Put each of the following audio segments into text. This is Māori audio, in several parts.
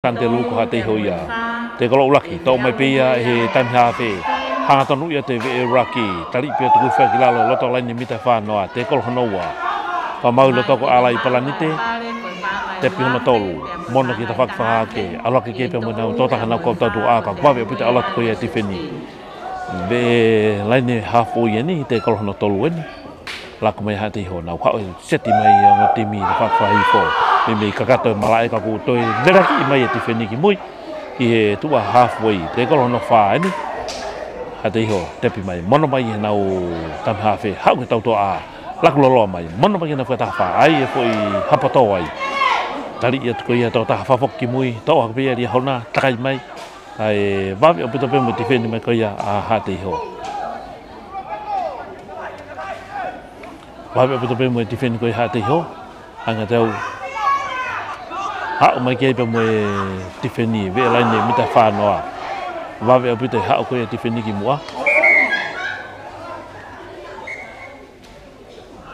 Tante lu ko hatei hoi a. Te kolo ulaki, tau mai pia e he tani hawe. Hanga tonu ia te vee raki. Tari pia tuku fia ki lalo, loto lai ni mita whanoa. Te kolo honoua. Pa mau loto ko alai i palanite. Te pihona tolu. Mono ki ta whak whaha ke. Alo kepe mo u tota hana kou tatu aaka. Kwa vee pita alo koe a tifeni. Vee lai ni hafo ia e ni, te kolo hana tolu eni. Lako mai hatei ho. Nau kao seti mai ngotimi, ta whak whaha i e me kakata malai ka ko toi dera ki mai e te feniki mui i e tua halfway te kolo no fa ni ha te ho te pi mai mono mai e na o tam hafe ha ko tau to a lak lo lo mai mono mai na fa fa ai e foi hapa to ai tari i atu koi atau taha whawhok ki mui, tau haka pia ria hona, takai mai, ai wawe o pito pe mo te whenu mai koi a ha te iho. Wawe o pito pe mo te whenu koi ha te iho, anga te ha o mai kei mo tifeni ve la ni mita fa noa a va ve pite ha o koe tifeni ki mo a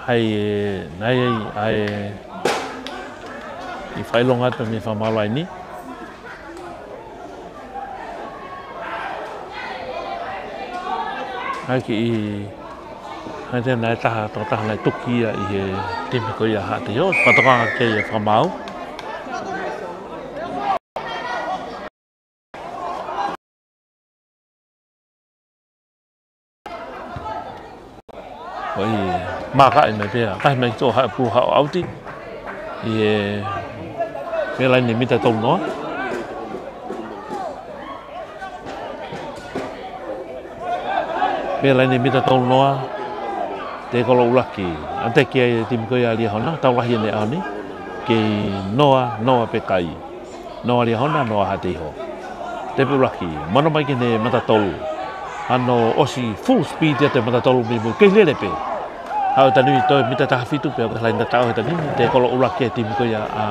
hai eh, nai eh, ai ai eh, i fai longa pa mi fa malo ai ni hai ki i hai te nai ta tō taha nai tuki a i he timiko i a hati hio, patokanga kei e whamau. vậy mà cái này bây giờ cái mình cho hai phù hậu áo đi thì ờ, cái này mình ta tông nó bây giờ này mình ta tông nó te ko lau laki ante kia tim ko ya li hona tau lahi ne ani ke noa noa pe kai noa li hona noa hati ho te pe laki mana mai ke ne mata tolu ano osi full speed ya te mata tolu mi mu ke lele pe ha ta ni to mi ta ta fi tu pe ka lain ta ta ni te kolo ula ke tim ko ya a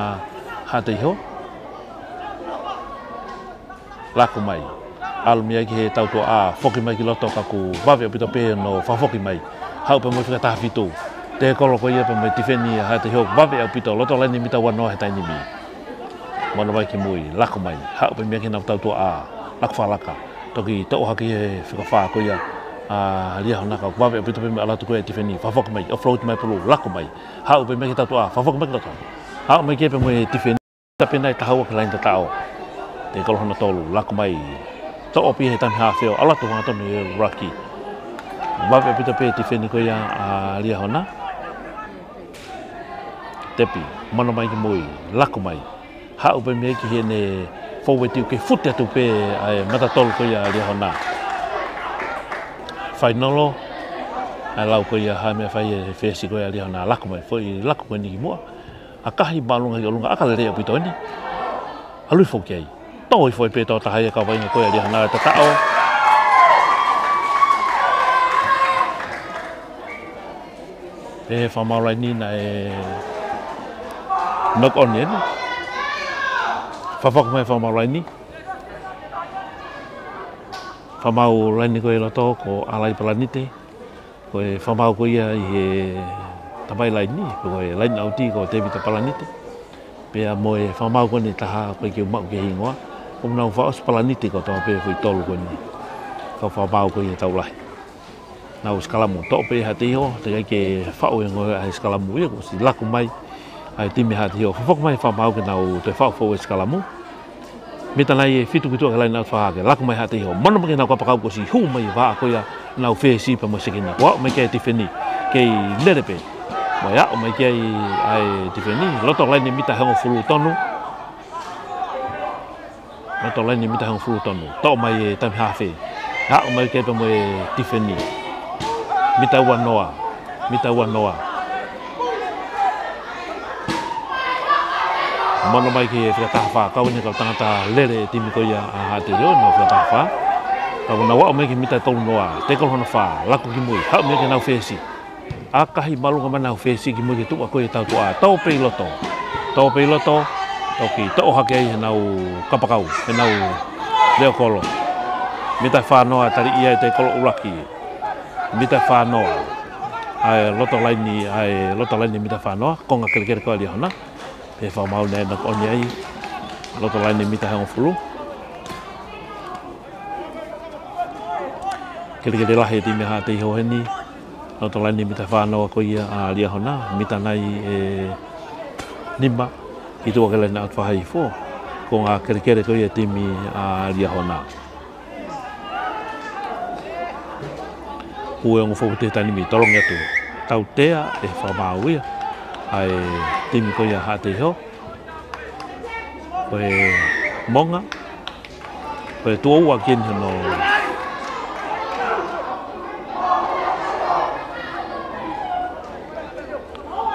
ha te ho la ku mai al mi ke ta to a foki mai ki lo to ka ku ba ve pito pe no fa foki mai ha pe mo ta fi tu te kolo ko ya pe me tifeni ha te ho ba ve pito lo to la ni mi ta wa no ha ta ni mi mo no mai ki mui la ku mai ha pe mi ke na ta to a la ku fa la ka toki tau haki he whikawha ko ia a lia hona ka kwawe pito pe ala tuku e te feni fafok mai o float mai polo lako mai hau o pe me kita toa fafok mai kita hau o me e pe mo te feni ta pe nai ta hawa kala inta tao te kalo hona tolu lako mai to o pi he tam ha feo ala tu hata me raki kwawe pito pe te feni ko ia a lia hona tepi mana mai ki moi lako mai hau o pe me ki he ne forward to ke futa tu pe ai mata tol ko ya le hona finalo ai lau ko ya ha me fai e fesi ko ya le hona lakmo e foi lakmo ni mo a kahi balunga yo lunga akale re apito ni alu fo ke to i foi pe to ta ka vai ko ya le hona ta ta o e fa mau rai ni na e knock on ni Whawhaku mai whamau raini. Whamau raini koe la tō, ko alai palanite. Koe whamau koe ia i he tapai laini, koe laini auti ko te vita palanite. Pea moe whamau koe ni taha koe ki umau ke hingoa. Ko muna ufa os palanite ko tōa pia koe tolu koe ni. Ko whamau koe ia tau lai. Nau skalamu tōpe ha te iho, te kai ke whao e ngoe a skalamu ia, ko si laku mai ai timi ha dio fo fo mai fa mau ke o te fa fo es kala mu meta nai e fitu ki tu ka lai nau fa ke lak mai ha te ho mon mo ke nau ka pa ko si hu mai va ko ya nau fe si pa mo se ke nau mai ke ti feni ke lere pe mo ya mai ke ai ai ti feni lo to lai ni mita ha mo fu lu tonu lo to lai ni mita ha mo fu lu tonu to mai e tam ha fe ha mai ke pa mo e ti feni mita wa noa mita wa noa mano mai ke fia ta fa kau e ni ka ta ta le le ti mi a ha te yo no fia ta fa ka una wa o me ki mi ta noa te ko hono fa la ki mo ha me ke na fe si a ka hi malu mana fe si ki mo ki tu ko ta ko a to pe lo to to pe lo to to ki to ha ke i na u ka pa ka u na u fa noa tari ri ia te ko u la ki fa noa ai lo lai ni ai lo to lai ni mi ta fa noa konga ngakel ker ko li ho na pe fa mau nei na koni ai lo to line mi hang fulu ke ke la he di me ha te ho he lo to line mi fa no ko ia a ria hona mi nai e nimba i tu ke la na fa hai fo ko nga ke ke ko ia timi a ria hona ku e ngofo te tani mi tolong ya tu tautea e fa mau ia ai tim ko ya hate ho pe monga pe tu wa kin no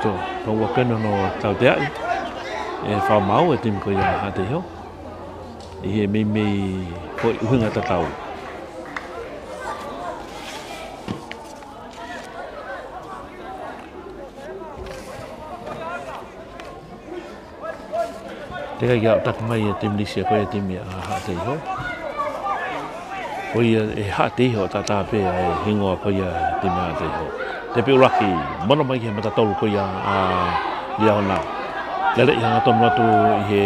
to to wa kin no ta de ai e fa mau e tim ko ya hate ho e me me ko hunga ta tau te kai kia tak mai e te milisia koe te mea a haa te iho. Koe ia e haa te ta ta pe a e hingoa koe ia te mea te iho. Te piu raki, mono mai he matatolu koe ia a lia hona. Lele i hanga tonu atu i he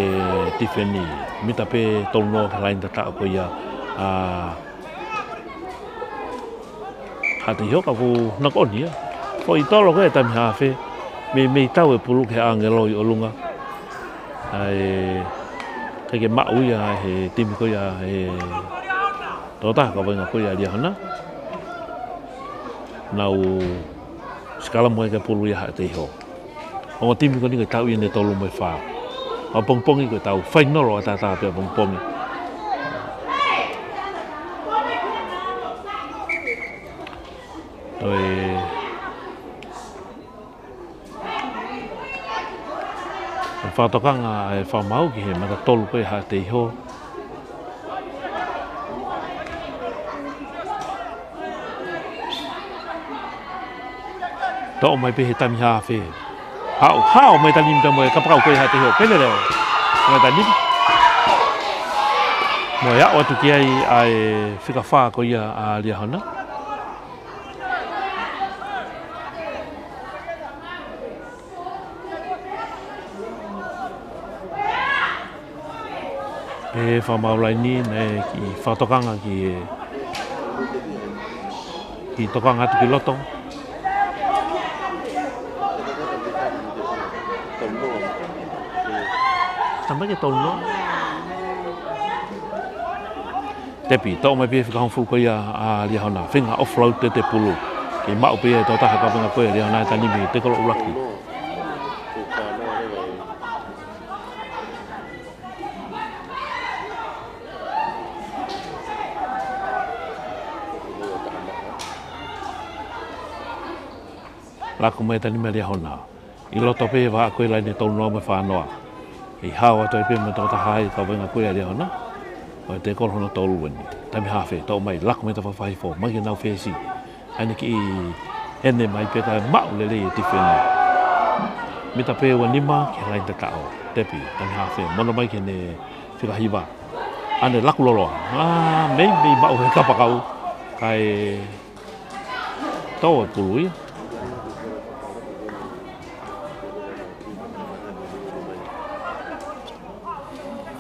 tifeni. Mita pe tolu noa ka lain tata koe a haa te iho ka ku nakoni ia. Koe i tolo koe e tamiha afe, me me tau e pulu ke angeloi o lunga. cái cái mẫu giờ thì tim cô giờ thì đó ta có với ngọc cô giờ giờ hắn đó nào skala mo cái pulu ya te ho o tim ko ni ko tau ine tolu mo fa o pong pong cái tau phanh nó rồi ta ta bây pe pong pong rồi whātokanga e whamau ki he mata tolu koe hā te iho. Tā o mai pe he tami hāwhi. Hau, hau mai tani mita moe, ka pakao koe hā te iho. Pele reo, mai tani. Moe a o atu ki ai a e whika whā ko ia a lia hona. e fa maulai ni ne ki fa tokanga ki ki tokanga tu ki loto tamba ke tolno te pi to me pi fa kan fu ko ya a li hona finga off road te te pulu ki ma o pi to ta ka pa na ko ya na e ta ni bi te ko ulaki lako mai tani mele hona. I loto pe wa koe lai ni tau noa me whanoa. I hawa toi pe me tau ta hae tau venga koe ali hona. O te kol hona tau luweni. Tami hawhi, tau mai lako mai ta whawhai fo, mangi nau whesi. Aina ki i hene mai pe tae mau lele ti e tifene. Mi ta pe wa nima ki lai te kao. Tepi, tami hawhi, mono mai ki ne whirahiwa. Ane laku loloa. Ah, mei ba mau he kapakau. Kai... Tau e pului. Tau e pului.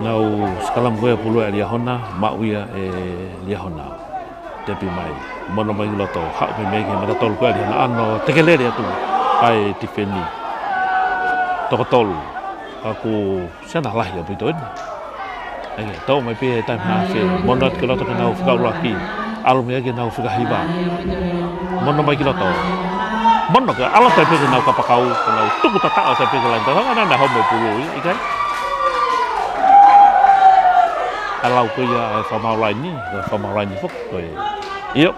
na o skalam goe pulo e lia hona, ma uia e lia hona. Tepi mai, mono mai ngulo tau, hau me mege, ma tatolu koe lia hona, ano, atu, ai tifeni. Toko tolu, kako, siana lahi a buito ena. Ege, tau mai pia e taim na afe, mono atke lato ke nau whika ura ki, alu me ege nau whika hiba. Mono mai ngulo tau, mono ke, alo tepe ke nau kapakau, ke nau tukutatao tepe ke lantau, ana na hau me pulo, ikai a lau ko ia e eh, fa maulai ni, e eh, fa maulai ni fok, ko e. Io,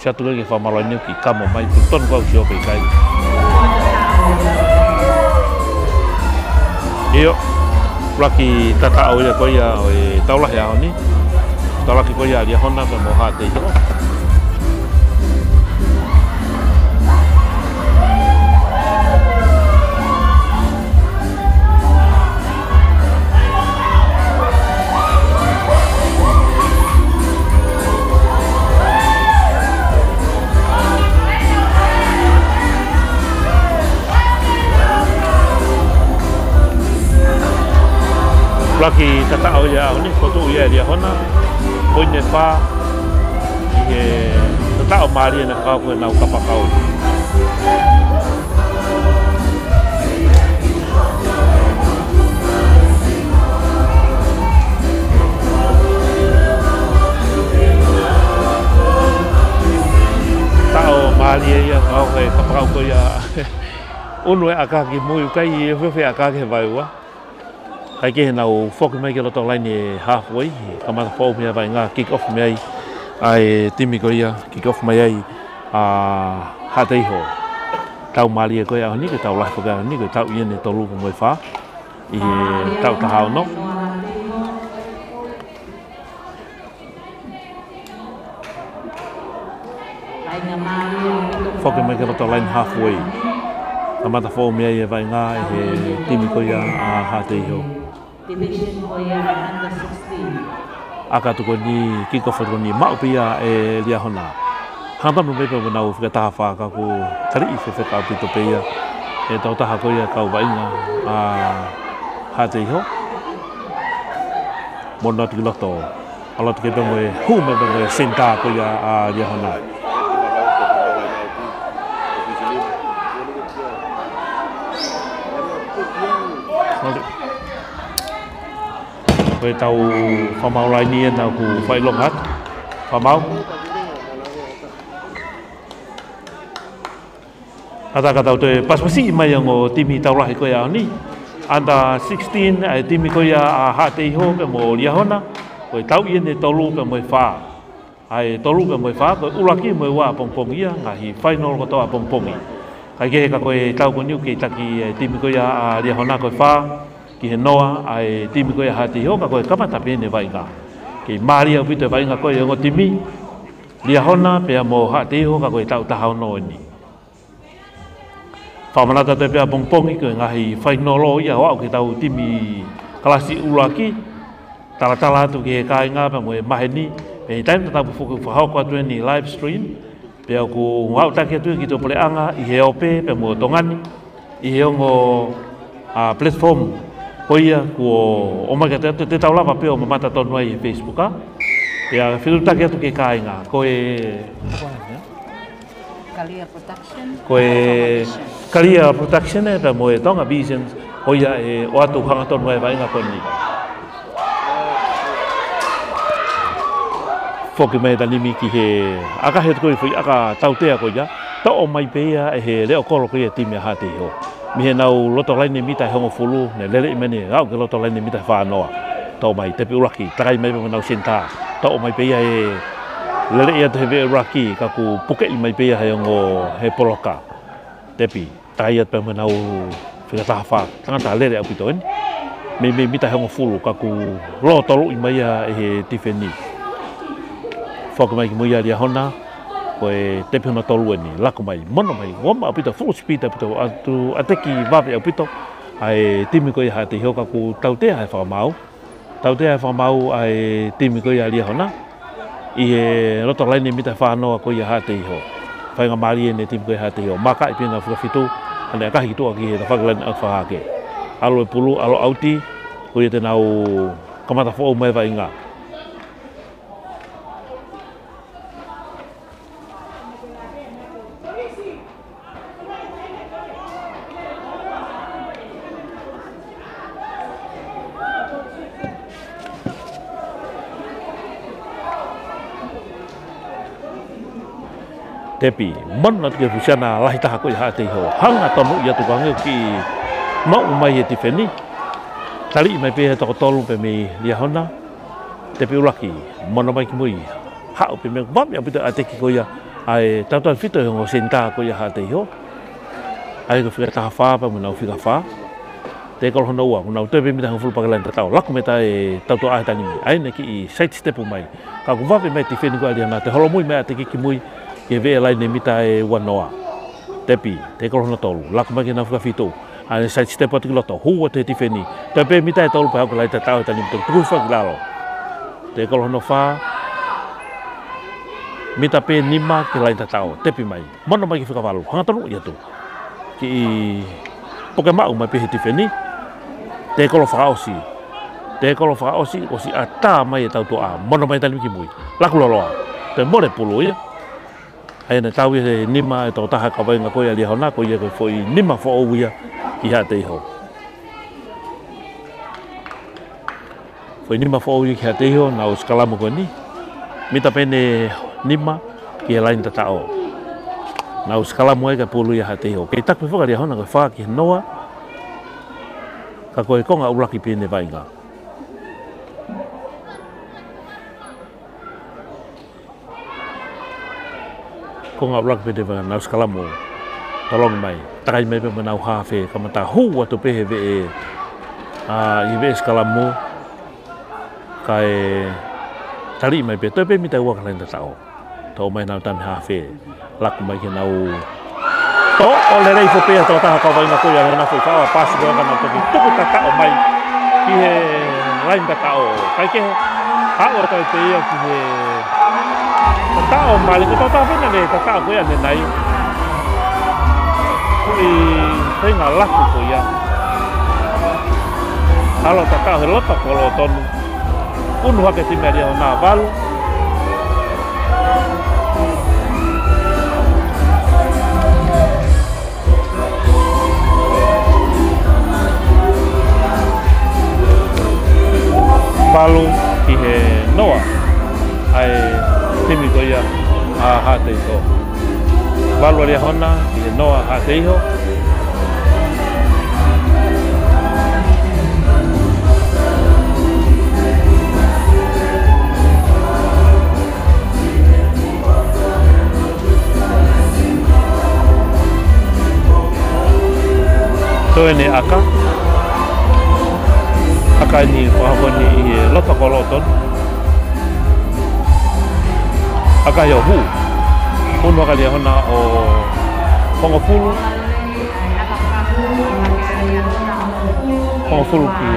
si atu e fa maulai ni ki kamo mai, tu ton kwa usi ope kai. Io, laki tata au ia ko ia e eh, taulahi ao ni, taulaki ko ia lia honda pe moha te ito. laki tata au ya oni koto ya dia hona poine fa ye tata au mari na ka ko na ka pa ka tao mali ya ka ko ka pa ko ya ono e aka ki mo ka i fe fe aka ke vai wa ai ke na o foki mai kilo tau line halfway ka mata fau mea vai ngā kick off mea i ai timi ko ia kick off mai ai a ha dei ho tau mali e koia ni ke tau lai poka ni ke tau ien e tau lupu mai fa i tau ka hao no Foki mai kilo tau line halfway Tamata fōmea i e vai ngā e he timi koia a ha te iho division o 16 kiko fotu ni ma opia e lia hona ha ba mo bepe bona u fika ta fa ka ku tri i fefe ka pito peia e ta ta ha ko ka u a ha te Mona mo na tu lo to ala te ke hu me be senta ko a lia hona ko tau whamau rai ni e nā ku whailong hat Whamau. Ata ka tau te paspasi i mai ngō timi tau rahi koe ao ni. Anta 16 e timi koe a hā te iho ke mo liahona. Ko tau i ene tolu ke mō e whā. Ai tolu ke mō e whā, ko e uraki mō e wā pongpongi ia, ngā hi whainoro katoa pongpongi. Kai kehe ka koe tau koniu ke i taki eh, timi koe a liahona koe whā ki he noa a e timi koe hati hi onga koe kamata pe ne vai ngā. Ki maria vito vai e ngā koe ongo e timi, lia hona pe a ha hati hi onga koe tau taha ono ni. Whamanata te pia pongpongi koe ngahi whainolo ia wau ki tau timi klasik kalasi ulaki, tala tala tu ki he kāi ngā pe mwe mahe ni, pe i taimta tapu fuku whahauko atu ni live stream, pe ko ku ngau take atu ki tō pole anga i he ope pe mwe tongani, i he ongo a platform hoia ko o maga te te taula va o mama to noi e facebook a e a fidu ta ke tu kai nga ko e kalia protection ko e kalia protection e te mo e tonga vision hoia e o atu hanga to noi vai nga ko ni foki me da limi ki he aka he ko i foi aka tautea ko ya to o mai pe e he le o kolo ko i e timi ha te ho mi hena o loto ni mita hemo fulu ne lele i mene au ke loto ni mita fa noa to mai tepi uraki takai mai pema nau senta to o mai peia e lele ia tepe uraki kaku puke i mai peia ia hongo he poloka tepi takai ia pema nau whika taha wha tangata lele au pito eni eh? me me mita hongo fulu kaku loto lu i mai e he ko mai ki mo ia ia honna, koe te pima tolu ni lako mai mono mai goma apito full speed apito atu ateki vape apito ai timi koe ha te hioka ku tau te hae whamau tau te hae whamau ai timi koe a lia hona i e roto laini mita whanoa koe ha te hio whainga maari e ne timi koe ha te hio maka i pina fuka fitu ane a kahi tu aki he ta whakalain a whakake alo e pulu alo auti koe te nau kamata fo'o mewa i ngā tepi mana tia fusiana lahi taha koi haa te hoa hanga tamu ia tuka ngeo ki mau mai e tifeni tali i mai pehe toko tolu pe mei lia hona tepi uraki mana mai ki mui hao pe mei kumami apita a teki koi a ai tatuan fito e ngo senta koi a haa te hoa ai ko fika taha faa pa muna ufika faa te kol hona ua muna utepe mita hanga fulu pakelain tatao laku meta e tatu ahe tani mi ai ne ki i side step mai ka kuwape mei tifeni koi a lia na te holomui mei a teki ki mui ke ve lai ne mita e wanoa tepi te ko tolu la ko magina fuka fito a sa te pati lo to huwa te tifeni tepi mita e tolu pa ko lai te tau e te nim tu fa glalo te ko no mita pe nima ke lai te tau tepi mai mono magi fuka valu ha tolu ya tu ki poke ma uma pe tifeni te ko fa osi te ko fa osi osi ata mai e tau to a mono mai te nim ki mui la ko te more pulu ya ai na tau e nima e tau taha ka wai ngā koe alia honako i e koe fo ni ma fo ouia ki hā te iho. Fo ni ma fo ouia ki hā te iho nā o skalamu koe ni. Mita ni ma ki e lain ta tau. Nā o skalamu e ka pūlu i hā te iho. Kei takpifuka alia honako e ki noa ka koe konga uraki pene vai ngā. ko ngau lak pete wanga na skala mo tolong mai takai mai pe manau hafe kamata hu watu pe heve e a i ve skala mo kai tali mai pe tope mi tau lain ta tau tau mai nau tam hafe lak mai ke nau to o le rei fope to ta ka vai na ko ya na fo ka pas do ka na to ki tuku ta ka o mai ki he lain ta ka o kai ke ha or ta te ya ki he tatao mali ko tata pena ne tatao ko ya nai kui hei ngā ko ia alo tatao he lota ko lo tonu unu y todo. Valoria Jona y de Noah a ese hijo. Esto viene acá. Acá ni por favor ni el otro color. Acá yo pun bakal dia hona o pongo full pongo full ki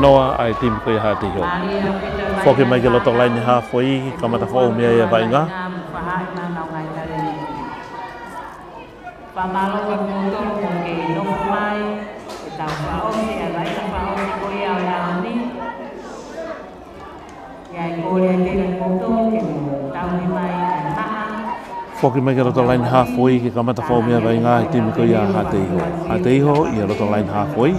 noa ai tim ko hati te yo foke mai ke lotok lain ha foi kamata fo mia ya vainga pamalo ko Foki mai ke roto line halfway ke kamata whau mea vai ngā he timiko i a Hate Iho. Hate Iho i a roto line halfway.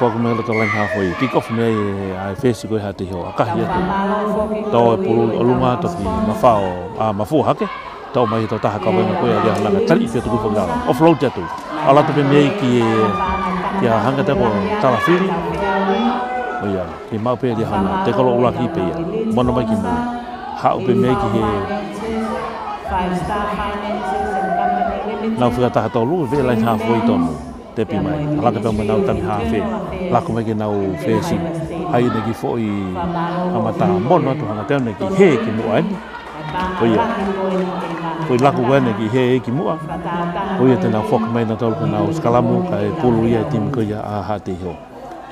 Foki mai ke roto line halfway. Kick off mea i a e fesi koe Hate Iho. A kahi atu. Tau e puru o lunga toki mawhao, a mawhu hake. Tau mai tau taha kawai na koe a rea langa. Tari i fia tuku whangara. Offload te atu. Alatope mea i ki e, a hangata ko Tarafiri. O ia, ke mau pe te hana, te kalo ula ki pe ia, mana mai ki mai. Ha upe mei ki he... Nau whika taha tau lua, vei lai ngā fwoi tonu, te pi mai. Alaka pēo mai nau tangi hā whē, lako mei ki nau whēsi. Hai ne ki fwoi amata mona tu hanga teo ne ki he ki mua eni. O ia, koi lako koe ne ki he e ki mua. O ia tēnā mei na tau lua nau skalamu, kai pulu ia e kia a hā te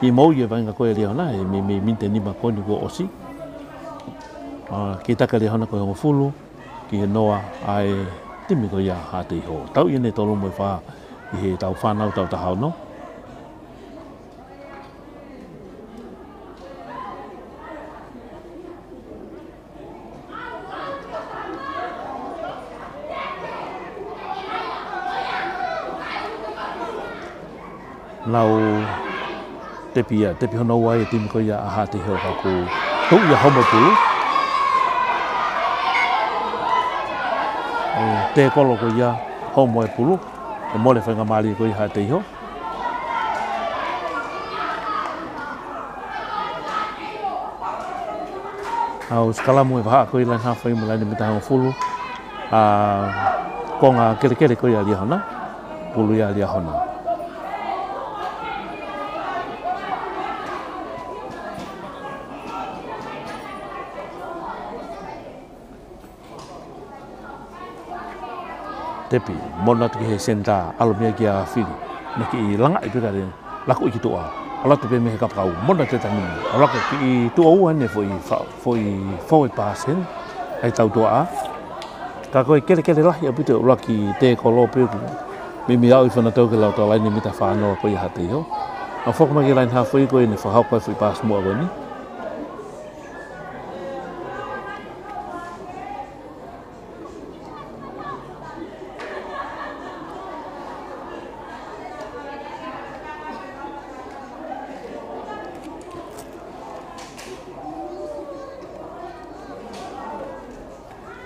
ki mau ye vanga ko ele ona e mi mi min teni ma ko ni ko osi a ah, ki taka le hana ko ngo fulu ki noa ai timi ko ya ha te ho tau ye ne tolu mo fa i he tau fa nau tau ta hau no lau tepia pia, te pia nau ai e timi koi a aha te heo kako. Tau mo hama pulu. E, te kolo koi a hama e pulu. E mole whainga maari koi hae te iho. Au e mo e waha koi lai hawha ima lai ni mita hama fulu. Ko ngā kere kere ko koi a na Pulu ia liahona. Pulu ia tepi mona tu he senta alumia ki a fili ne ki langa i tuta rin lako i ki tua ala tepe me he kapkau mona te tangi ala ka i tua ua ne fo i fo i e ai tau tua a ka koe kere kere lahi a pita ula ki te ko lo pio ki mi au i fana tau ke lau tau lai ni mita no koe i hati ho a fokma ki lain hafu i koe ne fo hau koe fo i pa smua ni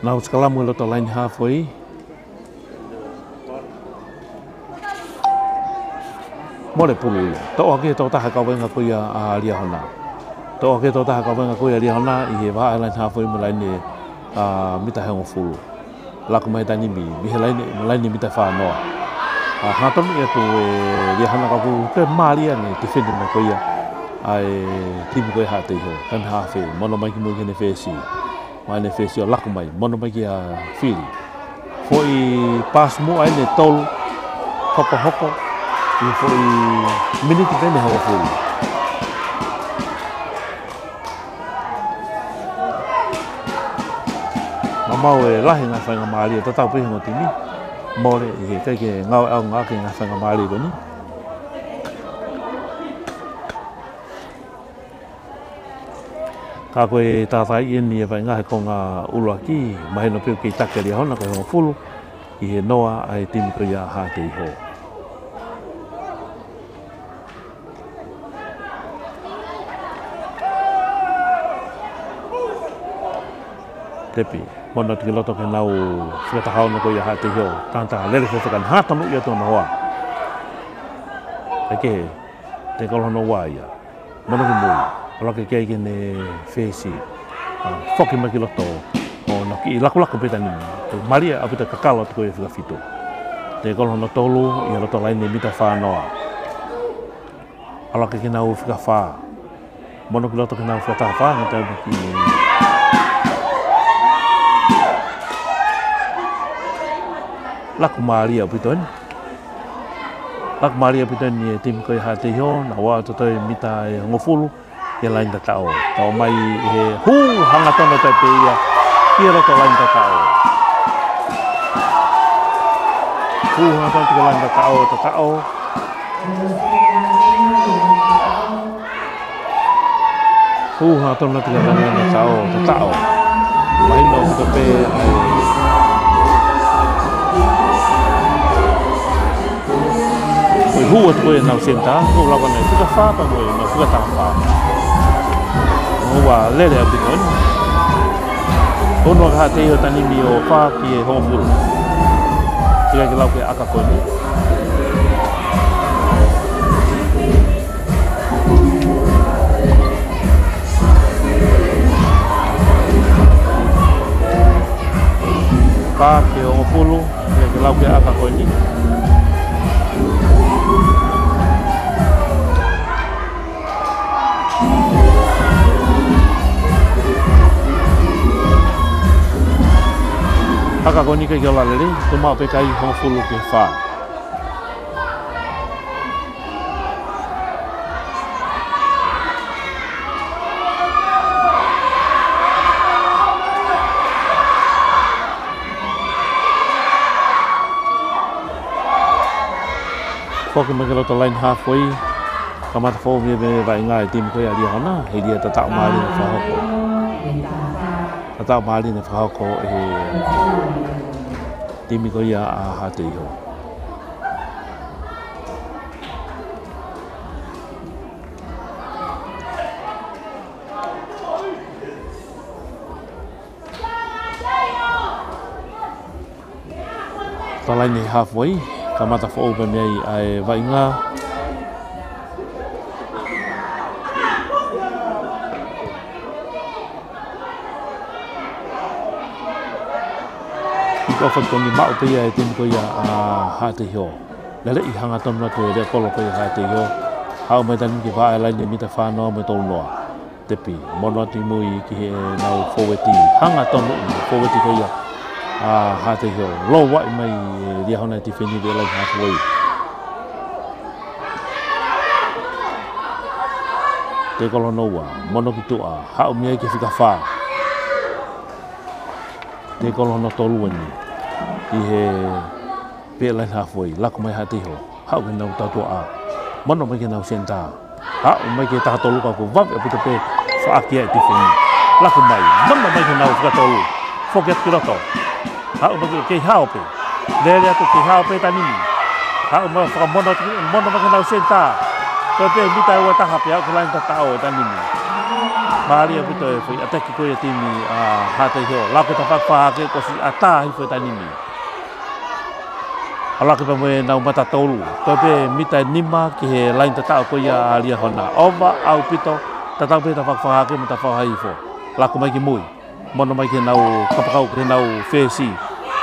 Nau skalamu e loto line halfway. Mole pulu ia. Tau ake tau taha kawenga koi a Aria Hona. Tau ake tau taha kawenga koi a Aria Hona i he waa line halfway mo line a mita hengo fulu. Laku mai tani mi, mi he line, line mita wha noa. A hatam e tu e Aria Hona kaku te maria ni te whenu me koi a. Ai, tibu koi hatei ho, kan hawhi, mono mai ho, kan hawhi, mono mai ki mui kene whesi ma ne fesi o lako mai, mono mai ki a whiri. pas mu ai ne tol, hoko hoko, i fo i miniti pene hoko whiri. Ma mau e lahi ngā whainga maari, tatau pihingo timi, more i he teke ngao au ngā ki ngā whainga maari ka koe tā whai i ni e whai he ko ngā ura ki, mahe no peo kei takeri a hona koe hono fulu, i he noa ai tīmi koe a hātei ho. Tepi, mona tiki loto ke nau whiata haona koe a hātei ho, tānta lele kei whakan hātamu i atua mahoa. Ai kehe, te kolohono wā ia, mona ki mūi. Ola ke keike ne fesi. Ah, Foki maki loto. O no ki laku laku pita ni. Maria a pita kakala tuko e fika fito. Te kolo no tolu i roto lai ne mita wha noa. Ola ke kina u fika wha. Mono ki loto kina u fika taha wha. Nga te abu Laku Maria pita ni. Laku Maria pita ni e timi koi hati hio. Na wā tatoe mita e ngofulu. ia lain ta tau tau mai he hu hanga tona te pe ia kia roto lain ta tau hu hanga tona te lain ta tau ta tau hu hanga tona te lain ta tau ta tau mai no te pe Hãy subscribe ta, kênh Ghiền Mì Gõ Để không bỏ lỡ những video hấp dẫn con hát pha pha cái 我話呢嚟入邊嗰，我話下睇有單啲有花嘅好富，依家佢撈嘅阿卡嗰啲。Pak, yang 10, yang gelap dia akan kondisi. Hakakonika ki o lalere, tō mau pe kai hōwholo ke whā. Whake mai kelo tō line halfway, ka mata whō mea mea vai ngā e tim koe a ria hana, he ria ta tau māri na whāhoko ata mali ne whakao ko e timi ko ia a ha te iho. Talai ni halfway, ka mata wha opa mea i ai vainga, ko fa tongi ma o tei tim ko ya a ha te e hio le i hanga tonu te le ko lo ko ya te hio ha o me ki ba la ni mita fa no me tonu loa te pi mo no ti mu i ki he na o hanga tonu e, e i fo we ti ko ya a ha te hio lo wa mai dia hona ti fini de la ha koi te kolo noua, mono ki tua, hao mia ki whika whā. Te kolo no tolu ni. À. thì hệ lên mấy nào nào nào ta ta, tua i he pēlai hāwhoi lako mai hātiho hau ke nau tātua a mano mai ke nau senta hau mai ke tātolu ka ko vav e puta pē whaakia e tifeni lako mai mano mai ke nau whakatolu whokiat ki roto hau mai ke hao pē lele atu ke hao pē ta, hau mai whakamono mono mai ke nau senta tō pē mita ua taha pē hau ke lain tatao e tanini Mari apu toi fai ataki koe timi a hātai heo. Lako tapakpā ke ta atā hi fai tanimi. alaki pa mwe na umata tolu. Toi pe mita e nima ki he lain tata o koi a lia hona. Oma au pito, tata pe ta whakwha hake ma ta whao hai fo. Laku mai ki mui, mono mai ki nau kapakau ki nau fesi,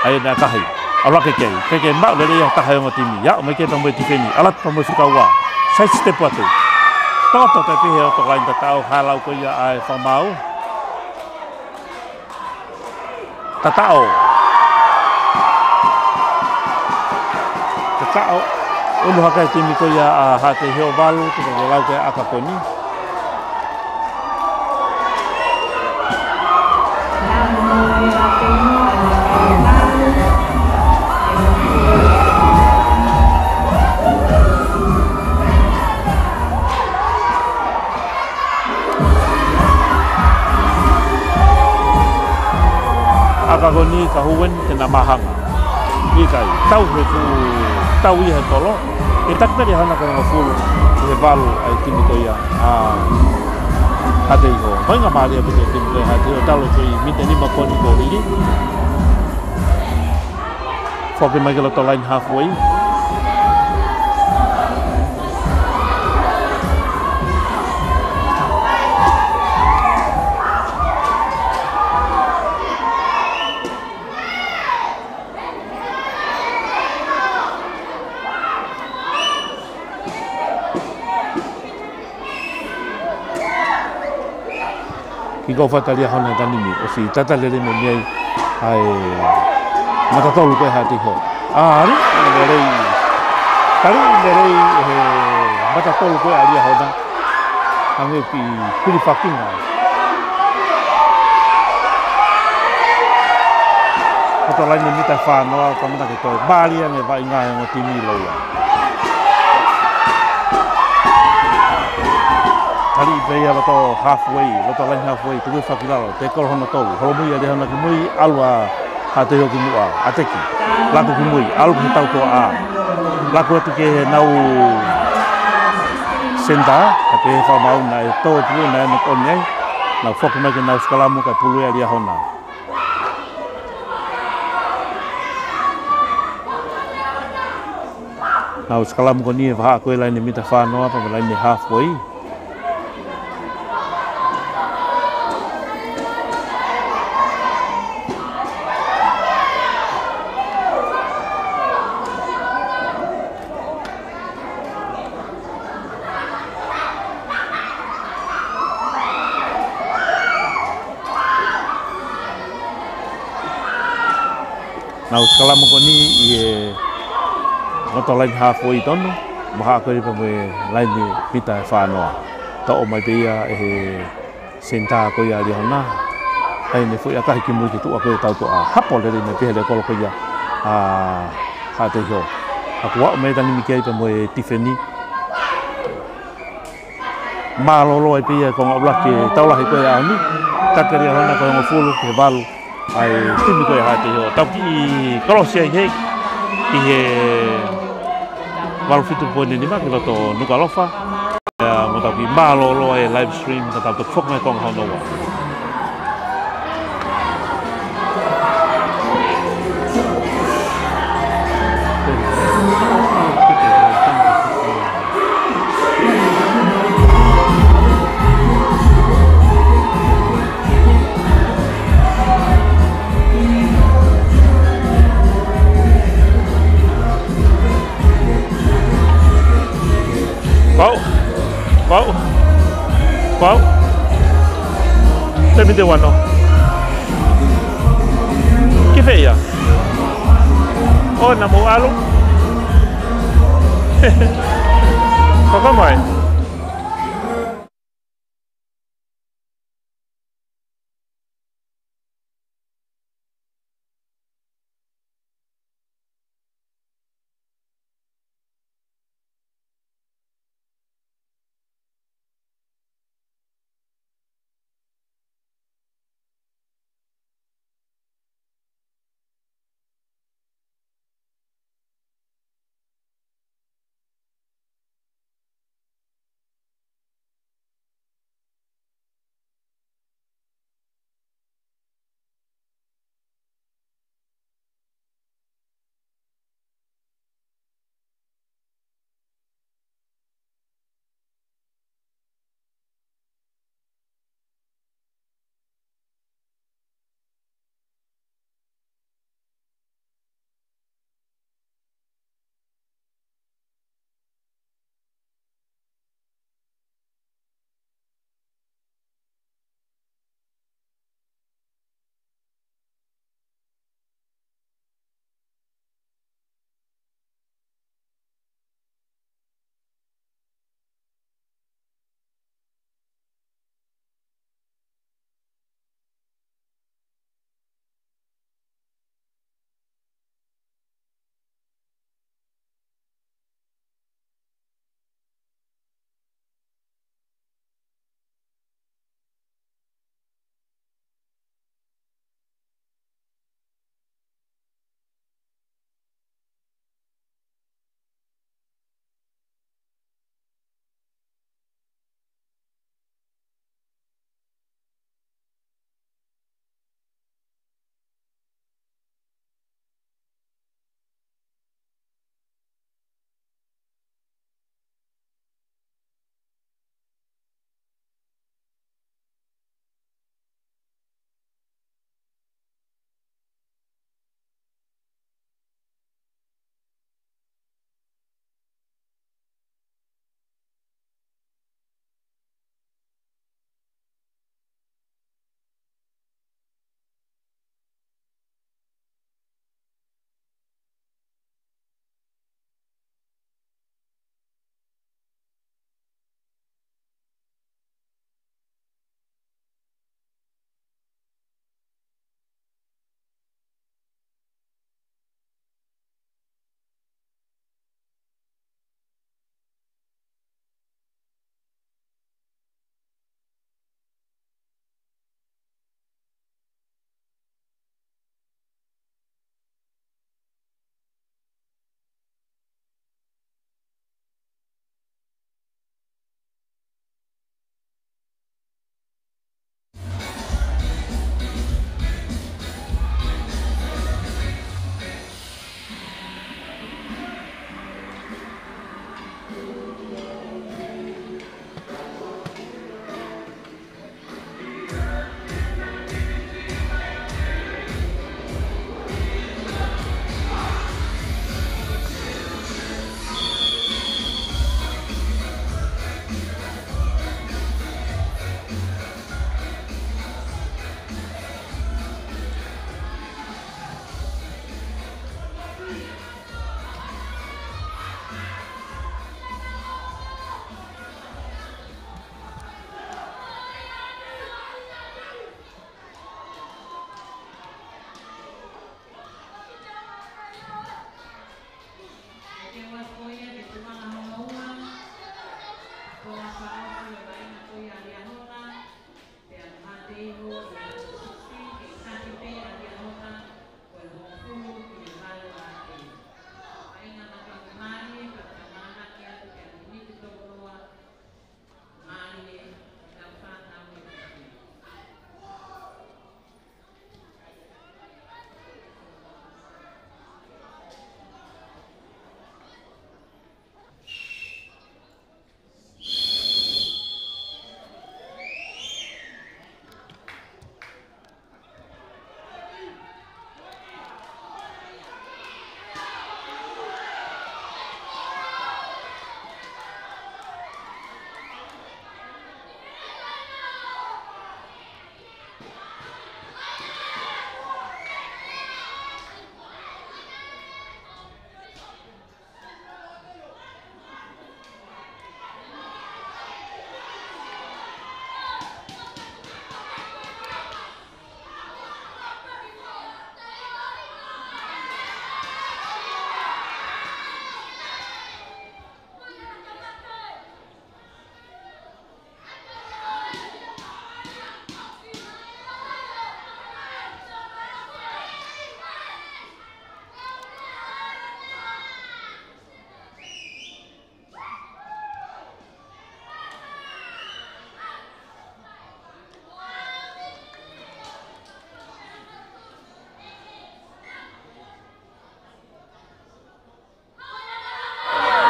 ai nea kahi. Alaki kei, kei kei mao lele iha kahai e onga timi. Ya, mai kei pa mwe tifeni, alaki pa mwe fika ua. Sai step watu. Toto pe pihe o to lain tata o halau koi a ai whamau. Tata o. Tata o. kao ulu hakai timi ko ya hate heo walu te ka welau ke akakoni. Aka ka kahuwen kena mahang. Ikai, tau he tau ia he tolo. E tak tari hana ka ngā fulu i he valu ai timito ia a hatei ho. Hoi ngā maari apete timito ia hatei ho, talo tui mite ni makoni ko riri. Fokke Michael at the line halfway. go fatalia hona tanimi o fi tata lele me nei ai mata tolu ke hati ho ar ari lerei kari lerei mata tolu ke aria hona ange pi pili fakinga Kata lain ni mita whānoa, kamata ki tō bāria, ne vai ngāia ngō e timi laua. Ari bei ala to halfway, lo to line halfway, tu fa kilalo, te kol hono to, ho mui ali hono mui alwa hate yo kimu a, ateki. La ku mui, alu ku tau ko a. La ku tu ke nau senta, ate fa mau na to tu na no kon nei. Na fok me ke nau skala mu ka pulu ali hono. Nau skala mu ko ni fa ko ni mita no, pa ni halfway. na o skala mo koni i e eh, noto line half i tonu mo ha ko ripo me lai ni pita e no ta o mai beia e eh, senta ko ia ri ona ai me foi ata ki mo ki tu ko tau ko a hapo le me pe le kolo ko ia a ha te jo a kwa me da ni mikai pe mo e tifeni malolo e pia con oblaki e taula hiko ya ni ta takeri ona ko mo fulu ke balu ai tìm người hai thì tao cái có lo xe hết thì vào phía tụi bên này mắc là tổ nó có lo pha mà tao cái ba lo lo live stream tao tao phốt ngay con họ đâu qual qual Você me deu one now. Che veia. Oh, namoalo. Qual é?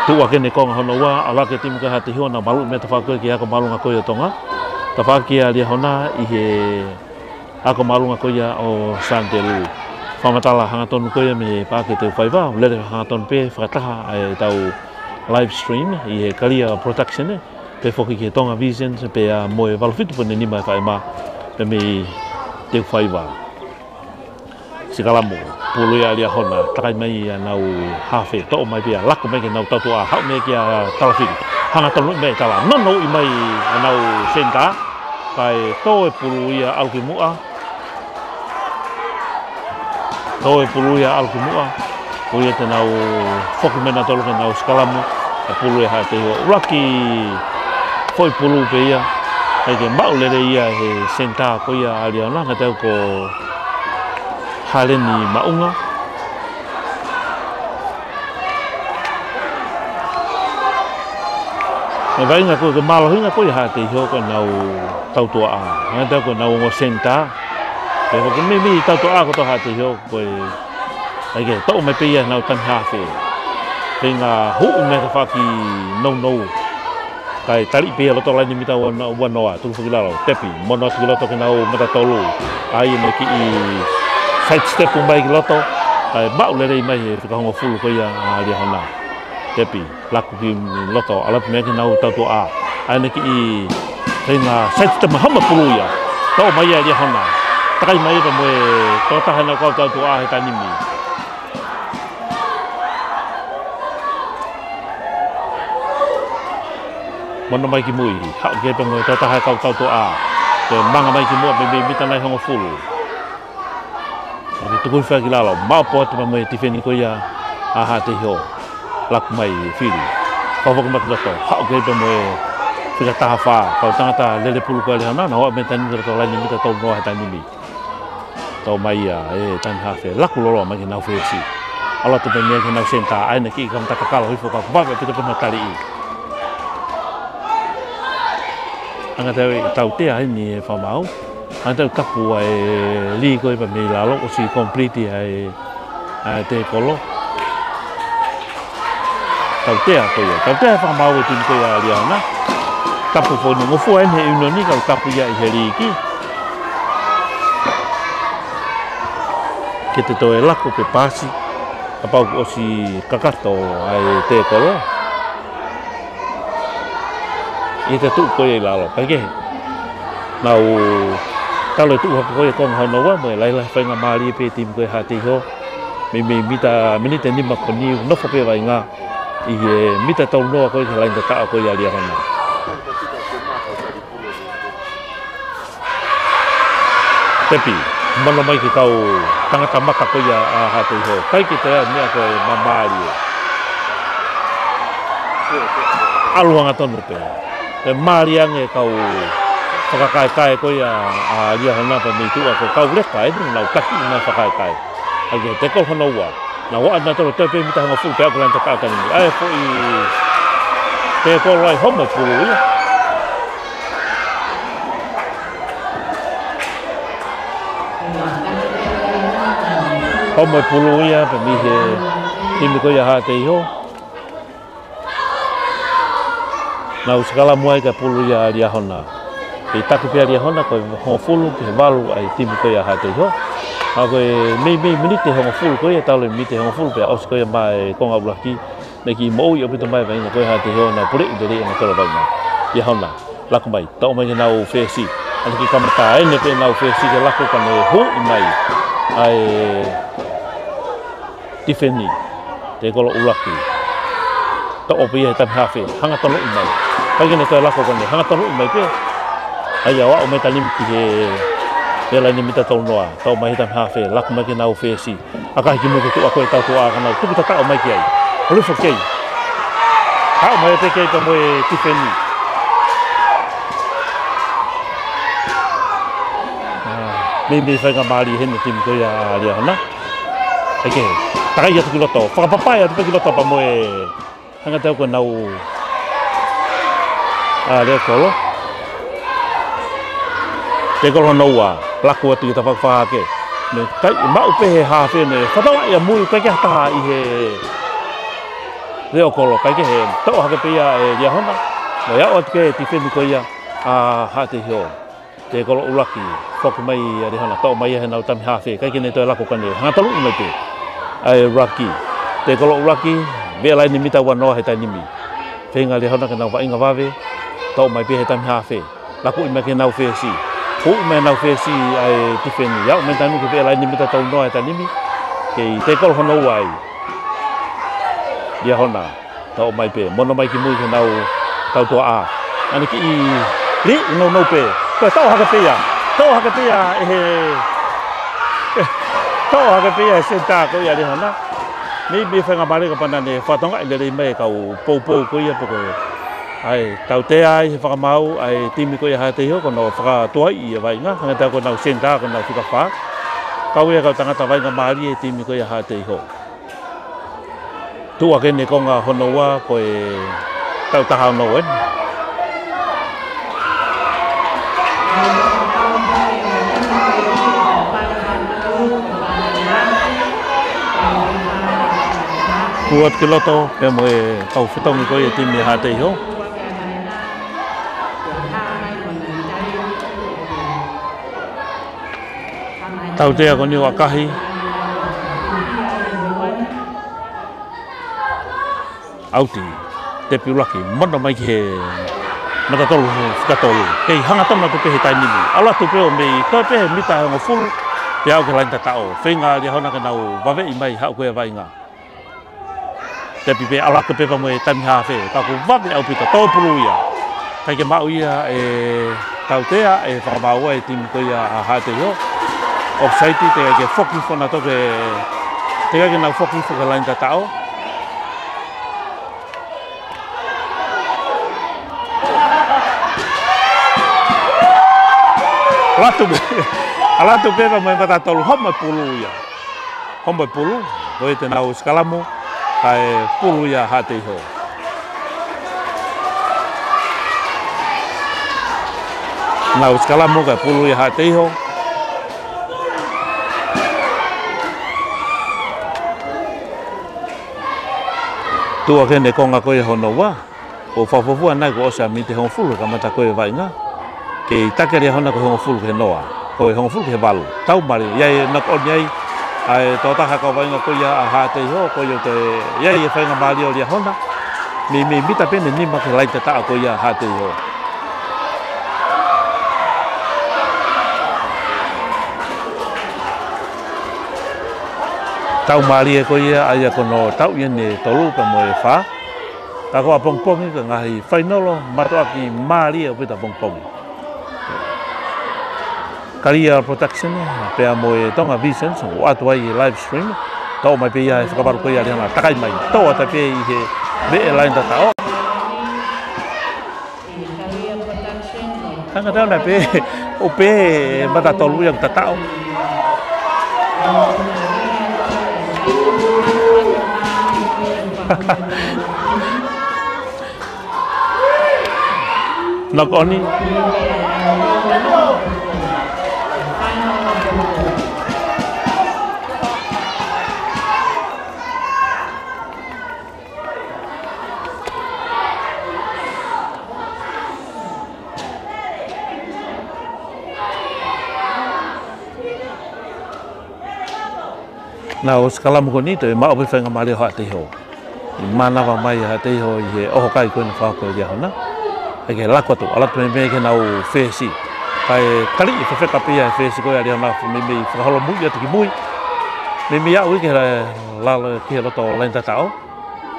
tu wa kene kong hono wa ala ke timu ka hati hono balu me tafa ko ki ako malu nga ko yotonga tafa ki ali hona i he ako malu nga ko ya o santelu fa mata la hanga ton ko ya me pa ke te fa ba le hanga ton pe fa ta ha ai tau live stream i he kalia protection pe foki ke tonga vision pe a mo e valu fitu pone ni mai fa ma pe me te fa ba sikala mo pulu ya lia hona takai mai ya nau hafe to mai bia lak mai ke nau ta tu a hau mai ke talafiri hanga tonu mai tala non nau i mai nau senta pai to e pulu ya au ki mua to e pulu ya au ki mua pulu ya te nau foku mena tolu ke nau skalamu e pulu ya te ho raki foi pulu pe ya ai ke mau le ia he senta ko ia alia nanga te ko hale ni maunga. E vai nga koe ke malo hinga koe ha te hio koe nau tautua a. Nga te koe nau ngo senta. E koe ke mimi tautua a koe to ha te hio koe. E ke tau me pia nau tan hafe. Ke nga hu me te whaki nou nou. Kai tali pia loto lai ni mita wanoa. Tulu fukilalo. Tepi. Mono fukilalo toke nau mata tolu. Ai me ki i tight step o mai ki loto. Ai mau le rei mai e whakahonga fulu koe ia a lia hana. Tepi, laku ki loto, alap mea ki nau tatu a. Ai neki i reina tight step mahama pulu ia. Tau mai ia lia hana. Takai mai e ka moe tautaha na kau tautu a he tanimi. Mono mai ki mui, hau ki e pe moe tautaha kau tautu a. Te manga mai ki mua, bebe mitanai hongo fulu. fulu tuku fa ki lalo ma po te mai tifeni ko ya a ha te ho lak mai fili pa vok mak lato ha ke pa mai fi ta fa pa ta ta le pulu ko le nana, ho me tan dro to la ni mi ta to no ha mi to mai ya e tan ha fe lak lo ki na fe si ala te me ki na senta ai na ki kam ta ka ka lo fo ka ba pe te pa i anga te tau te ai ni e fa ata tapu ai li ko pa me la lo si complete ai ai te kolo tau te a ko tau te mau tin ko ia ria na tapu fo no fo en he uno ni ka tapu ia he li ki ke te toe pe pasi a pau si kakato ai te kolo i te tu ko ia talo tu ha ko ko ha no wa mo lai lai fa nga ma ri pe tim ko ha ti mi mi mi ta mi ni te ni ko ni no fa pe vai nga i e mi ta tau no ko ki lai ta ko ya ri ha na tepi mana mai ki tau tangata maka ko ya a ha ti ho kai ki te ni ko ma ma ri e. aluanga tonu pe e mari ange kau whakakai kai koe a, a lia hana pa mi tua ko kau reka e nau kaki na whakai kai. Ai ke te kau hana ua. Nā hoa ana toro te pe mita hanga fuu pe akulan ta kātani. Ai po i te kōrai homo puru ia. Homo puru ia pa mi he timi koe aha te iho. Nau sakala mua i ka puru ia a lia hana thì ta phải bia họ là cái họ phụ luôn vào valu ấy tìm cái nhà hai tuổi thôi à cái mấy mấy mấy cái họ phụ cái tao lên mấy cái họ phụ về ở cái mà con học lạc cái này cái mẫu biết tao tôi vậy là cái hai tuổi thôi là phụ để để là cái là vậy mà giờ hôm nay là cái bài tao mấy cái nào phê xì anh cái cầm tay này cái nào phê xì cái là cái cái hũ này ai Tiffany thì để gọi lạc ulaki tao ở bên tam hà hang hàng tuần lúc này cái này cái là cái này hàng tuần lúc này cái ai awa o mai talimiti he la ni mita tau noa tau mai tam ha fe lak mai na fe si aka ki mo tu akoi tau ko aka na tu ta tau mai ki ai ru fo ki ha mai te ki ta mo e ti fe ni me me fa ga mali hen ki mo ya ali ana eke taka ya tu loto fa pa ya tu ki loto pa mo e hanga tau ko nau a le kolo te koroha nau a lako atu i ta whakwhaake. Me tai, ma upe he hawhe ne, whatawa ia mui upe kia taha i he reo kolo, kai ke he tau hake pia e ia hona, no ia oa tike e ti whenu koia a hate hio. Te koro ulaki, whaku mai a rehana, tau mai ahe e nau tami hawhe, kai ke ne toi e lako kane, hangatalu i mai te, ai raki. Te koro ulaki, vea lai ni mita ua noa he tai nimi. Whenga rehana ke nau wainga wawe, tau mai pia he tami hawhe, lako i mai ke nau whesi ko me na fe si ai tu fe ni ya me tanu ke la ni meta tau noa e ta limi mi ke te ko hono wai dia hona ta o mai pe mono mai ki mu ke na tau to a ani ki i ri no no pe ko tau ha ka pe ya tau ha ka pe ya e tau ha ka pe ya se ta ko ya ni hona ni bi fe nga ba ko pa na ne fa e tonga ile le mai e ka o pou po ko ya po ko ai tàu te ai fa mau ai của ko ha te còn nó fa toi i vậy nga nga ta còn na senta ra còn fika fa ka we ka tanga vai nga mari e timi ko ha te ho tu a ke ne ko nga hono wa ko e tàu ta hào no wen Kuat kiloto, yang mau kau fitong kau ya tim ya hati ho. tau tea ko niwa kahi. Auti, te piulaki, mana mai ki he mata tolu ho fukatolu. Kei hanga tamna te pehe tai nini. Ala tu peo mei, tau pehe mita hanga e furu, te au ke lain tatao. Whenga ke hona ke nau vave i mai hau kwea vai ngā. Te pipe ala ke pepa mwe tami hawhe, tau ku vave au pita, tau puru ia. Kei ke mau ia e tau tea, e whakamaua e timi koia a hae te hoa offside te ke foki fo na tope te ke na foki foka ka line tatao Alatu be, alatu be, mai mata tolu homa pulu ya, homa pulu, boi te nau skalamu, kai pulu ya hati ho. Nau skalamu pulu ya hati skalamu kai pulu ya hati ho. tua ke ne konga koe hono wa. O whawawua nai ko osa mi te hongo fulu ka mata koe vai ngā. Ke i takere hona ko hongo fulu ke noa. Ko e hongo fulu ke walu. Tau mare, iai e na koni ai. Ai tō taha ka vai ngā koe a hātei ho, Ko o te iai e whainga maari o lia hona. Mi mi mita pene ni maki lai te taa koe a hātei ho. tau mari ko ia ai ko no tau ia ne tolu pa mo e fa ta ko pongpong ka ngai fainolo mato aki mari o pita pongpong kalia Protection pe a moe tonga vision so atu ai live stream tau mai pe ia e whakaparu ko ia rena takai mai tau ta pe i he be e line tata o Tanga tau na pe o pe matatolu ia tata Nak on Nah, sekarang mungkin itu, mak apa yang kembali hati hati mana va mai ha te ho ye o kai ko na fa ko ye na ai ke la kwatu ala tme me ke na o fesi kai kali i fefe kapi ya fesi ko ya ri ona fu me me fa holo mu ya te mu me me ya o ke la la ke la to la nta tao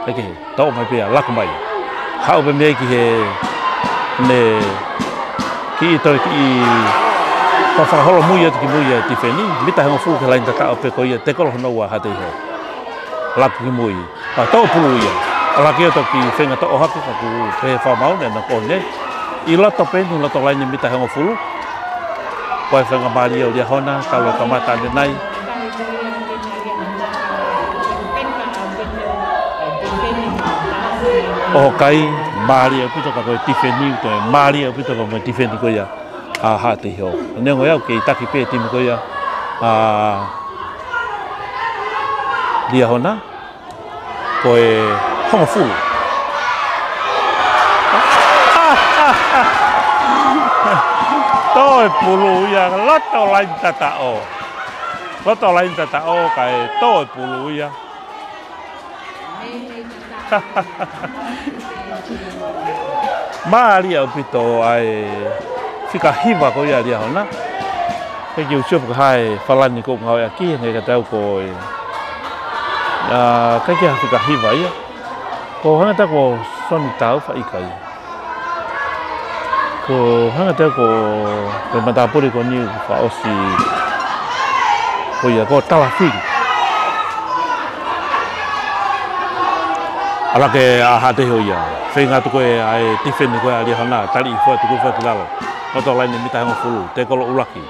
ai ke to mai pe la ko mai ha o me ki he ne ki to ki fa fa holo mu ya te mu ya te feni mi ta ho fu ke la ka tao pe ko ye te ko no wa ha te ho laki ki mui. Pa tau pulu ia. Laki ato ki whenga tau hake kaku pehe wha mau ne na kone. I lato penu lato laini mita hanga fulu. Pai whenga maari au lia hona, kalo kamata ane nai. Oho kai, maari au pito kako e tifeni uto e maari au pito kako e tifeni koia. Ha ha te hio. Nengo iau ke i taki pē timi koia. Ah, lia hona koe hongo fu toe pulu ia loto lain tata o loto lain tata o kai toe pulu ia Maria upito ai fika hiva ko ia lia hona. cái ki uchup hai falani ko ngau ya ki người ta tau coi. a kai ki hafika hiva ia ko hanga tā ko soni tāu wha i kai ko hanga tā ko pe ko niu wha osi ko ia ko tala whiri ala ke a hate ho ia fei ngā tuko e tifene koe a lihana tari i fua tuku fua tilalo koto lai ni mitai hongo furu te kolo ulaki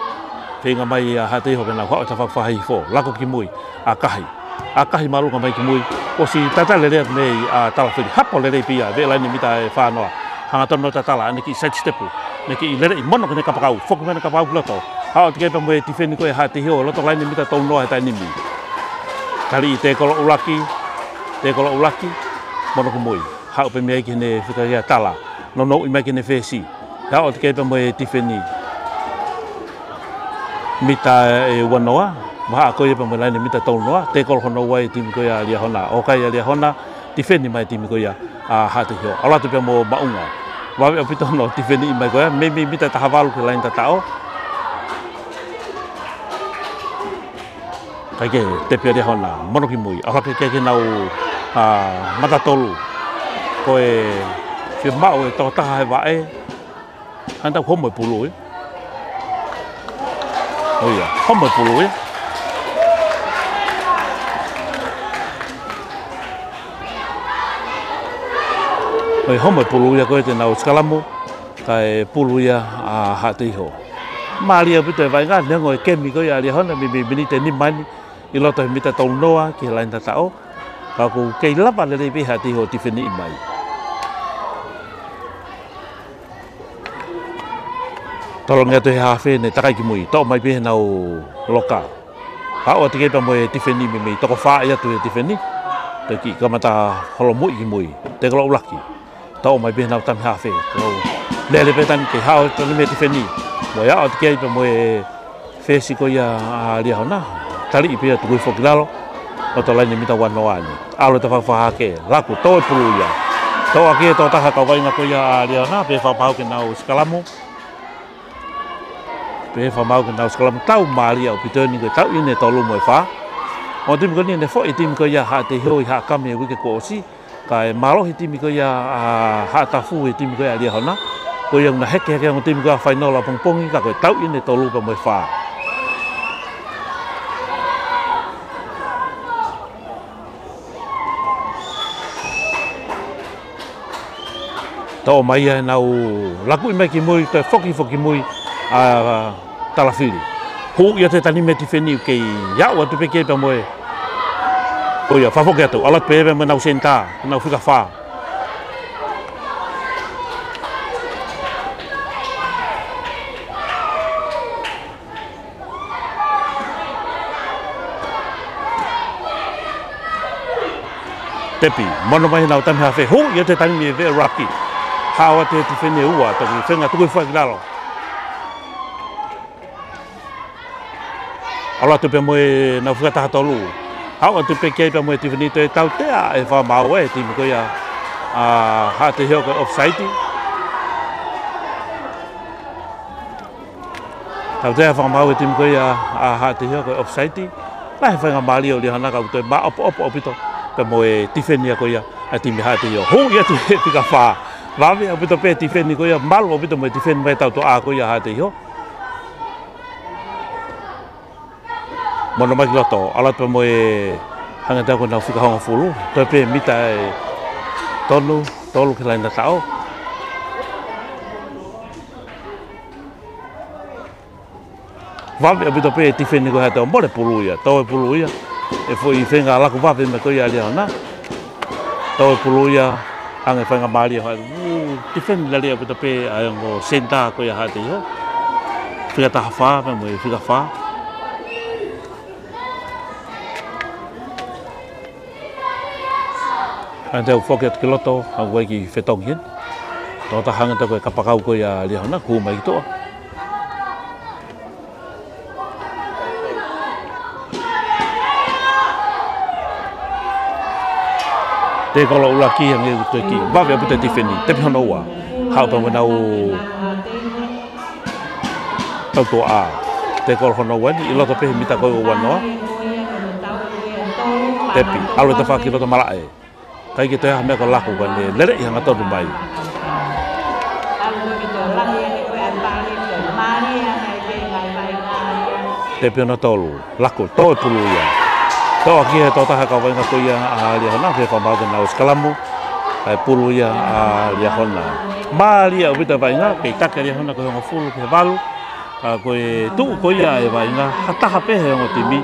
fei ngā mai a hate ho kena kwa o tawha whahai i fua lako ki mui a kahi a kahi marunga mai ki mui. O si tatale rea nei a tala whiri. Hapo le rei pia, vea laini mita e whanoa. Hanga tonu no tatala, ane ki sete stepu. Ne ki lere i mono kene kapakau, whoku mene kapakau ki loto. hao te kepe mwe ti whenikoe ha te hio, loto laini mita tau noa he tai nimi. Kari i te kolo ulaki te kolo ulaki mono ku mui. Hau pe mea ki hene whikaria tala, no no ima ki hene whesi. Hau te kepe mwe ti whenikoe. Mita e wanoa, maha ko ye pamalai ni mita tau noa te kol hono wai tim ko ya lia hona o kai ya lia hona ti feni mai tim ko ya a ha te hio ala tu pe mo ba unga wa pe pito no ti feni mai ko ya me me mita ta hawal ko lain ta tao kai ke te pe lia hona mono ki mui ala ke ke ke nau a mata tolu ko e fi mau e to ta hai wa e han ta homo pulu e Oh yeah, homo pulu e. Oi homo pulu ia koe te nao skalamo, ka e pulu ia a hate iho. Maria pito e vai ngā, nengo e kemi koe a lia hona, mi mi te ni mani, i loto he mita tau noa ki he lain tatao, ka ku kei lava lere i piha te iho ti fini i mai. Tolo ngeto he hawhi ne takai ki mui, tau mai pe nao loka. Ka o tikei pa mo e ti fini mi mi, toko fa ia tu e ti fini, te ki kamata holo mui ki mui, te kala ulaki. Ulaki tau mai bina tam hafe no le le betan ke hau to ni meti feni mo ya ot kei mo e fesi ko ya a ri hona tali i pia tu fo klaro o to lani mita wan noan alo ta fa fa hake laku to e pulu ya to aki to ta ka vai na ko ya a ri hona pe fa pau ke na o skalamu pe fa mau ke na o skalamu tau mali o pitoni ko tau ni to lu mo fa e o tim ko ni ne fo i tim ko ya ha te hoi ha kam ye wi ke ko si tai malo he timi ko ia a ha ta fu he timi ko ia dia hona ko ia na heke heke ngoti mi ko final la pongpong ka ko tau ine tolu pa mai fa tō mai e nau laku i mai ki mui, tō whoki whoki mui a talawhiri. Hō ia te tani me te wheni kei iau atu peke pa moe Oh ia fafoke atu alat peheve ma nau senta tepi mana mai nau tam hafe hu ia te tami me ve rapi hawa te te fene ua taku fenga tuku tolu hau atu peke pa mo tivni te tau te a e va ma we ti mo ya a ha te hio ko offside tau te a va ma we ti mo ya a ha te hio ko offside la e fanga mali o li hana ka te ba op op opito pe mo e tifeni ko ya a ti mi ha te hio ho ya e pika fa va me opito pe tifeni ko ya mal opito mo tifeni mai tau to a ko ya ha te hio Mono mai loto ala pe mo e hanga ta ko na fuka hanga fulu to pe mita e tonu tolu ke laina tau Vavi a pito pe e ti feni ko hata mo le pulu ia to e pulu ia e fo i fenga ala ko vavi me ko ia ia na to e pulu ia anga fenga mari ha ti feni le a pito pe a ngo senta ko ia hata ia Fika tahafa, mo e fika faa. and te whoke atu ki loto, a koe ki ta hanga te koe kapakau ya a lihona, ku mai to toa. Te kola ula ki a ngeru tue ki, wawe apu te tifeni, te pihono ua. Hau tō mena o... Tau tō a. Te kolo hono ua ni, i loto pehe mita koe wa no te e whaki loto marae. Tepi, alwe te whaki loto kai ke toha me ko lahu ko le le i hanga tonu mai te pio na tolu lahu to e pulu ia to aki he to taha ka wai ngatu ia a lia hona fa pa na o skalamu kai pulu ia a lia hona ma lia o vita wai ngā kei take lia hona ko hongo fulu ke valu ka koe tu ko ia e wai ngā hataha pehe hongo timi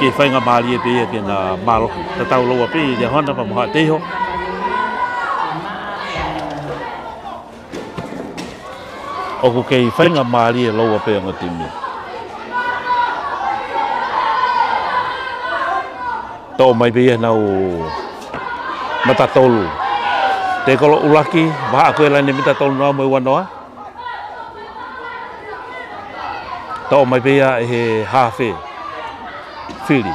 cái ke ngắm māli e pēia ke nā māloku. Ta tàu giờ tau loa pēi te hana pa maha teiho. Oku kei whainga māli e loa pēia ngā timi. Tō mai pēia nau matatolu. Te kolo ulaki, maha aku e lani matatolu nā mai wanoa. Tō mai pēia e thì hāwhea. Philly.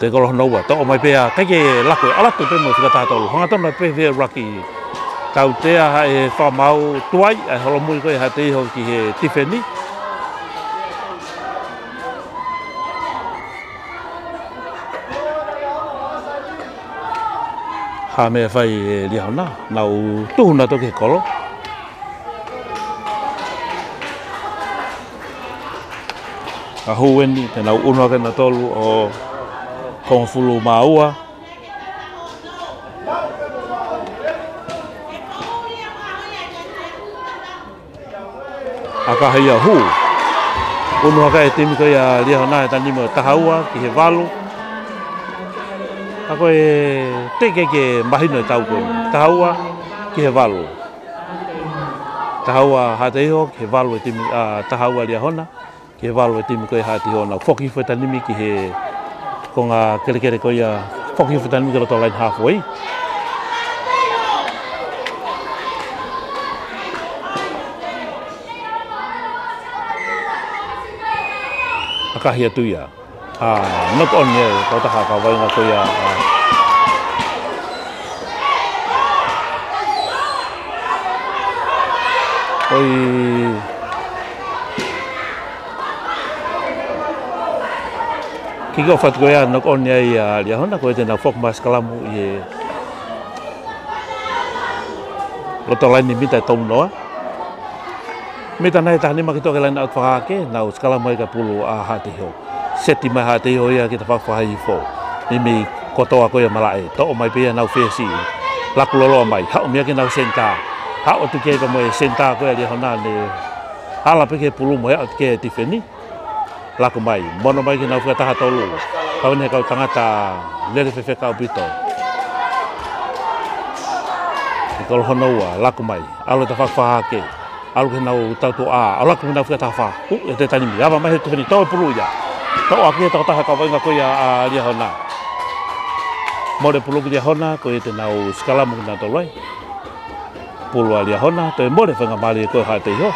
Te kolo hono wa to mai pea ka ke lako e alato pe mo fika tato hanga tona pe ve raki tau te ha e fa mau tuai e holo mo ko ha te ho ki he Tiffany ha me fai li hona na tu na to ke kolo a hoeni te nau uno ke na tolu o kong fulu maua aka hei hu uno ka e timi ko ia lia na ta ni mo ta haua ki he valu ako e te ke ke mahino e tau ko ta haua ki he valu ta haua ha te ho ke valu e timi a ta haua lia hona ke walo e timi koe hati hona. Whoki whetanimi ki he ko ngā kere koe ia whoki whetanimi ki roto line halfway. Akahi atu ia. Ah, not on ye, tau taha ka wai ngā koe ia. Oi, ki ko fat goya no kon ya ya ya hona ko e e te na fok mas kalamu ye lota lain ni mita tom no mita nai ta ni makito kala na fa ke na us kalamu ka pulu a hati ho seti ma hati ho ya kita fa fa hi fo ni mi koto ko ya malai to o mai pe na fe si la ku lo mai ha o mi ke na senta ha o tu ke e ko mo senta ko ya hona ni ala pe ke pulu mo ya ke ti fe ni laku mai. Mono mai ki nga ufika taha tolu. Pawene kau tangata lele fefe kau pito. Kau hono ua, laku mai. Alo ta whakwha hake. Alu ki nga utau tu a. Alo lako mi nga ufika taha wha. U, e te tanimi. Ava mai he tuwini. Tau e puru ia. Tau a kia tau taha kau wainga koi a lia hona. Mare pulu kia hona, koi e te nga u skalamu ki nga tolu Pulu a lia hona, te mare whanga mare koi hai te hoa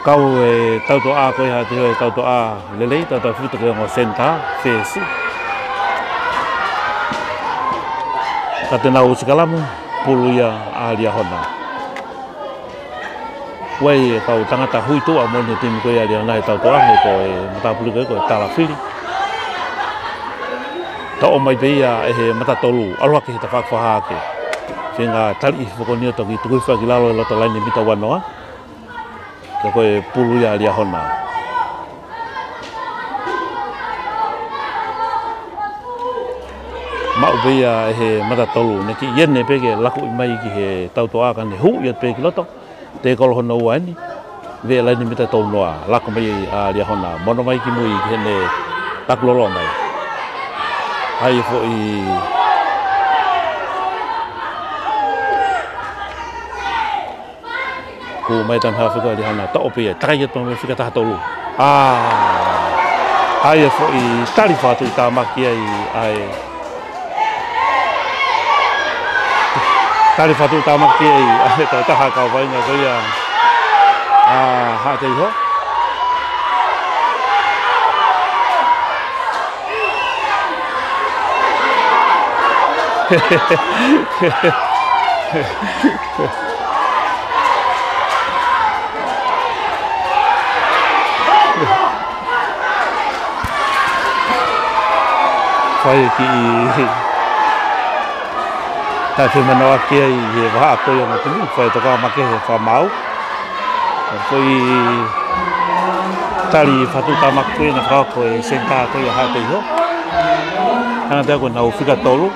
kau e eh, tau to a ko ha te e tau to a le le tau tau futa ke ngo senta fesi ka te nau sikalamu pulu ia a lia hona wai e eh, tau tangata hui tu a mone timi ko ia dia nai e tau to a he ko e eh, mata pulu ke ko e tala fili ta o mai beia e he mata tolu aroa ke he ta whakwa hake Tēnā tali i whakonia tōki tukui whakilalo e loto lai ni mita wanoa ka koe pulu ia lia hona. Mau bia e he matatolu, ne ki iene peke laku i mai ki he tauto aka ne hu iat peke loto, te kolo hona ua eni, ve la ni mita tau noa, laku mai a lia hona, mono mai ki mui ki hene takulolo mai. Hai fo i... ku mai tan ha fika di hana ta opi e takai eto me fika taha tolu ah ai e fo i tari fatu i tāmaki ai ai tari fatu i tāmaki ai ai ta taha kau vai nga koi a ah ha te iho Hehehehe coi chị tại khi mình nó kia về vợ à tôi mà cũng phải tôi có mặc cái phò máu tôi ta đi phát tụ ta mặc tôi là có coi xem ta tôi là hai tỷ hết anh theo quần đầu phi cả tố lúc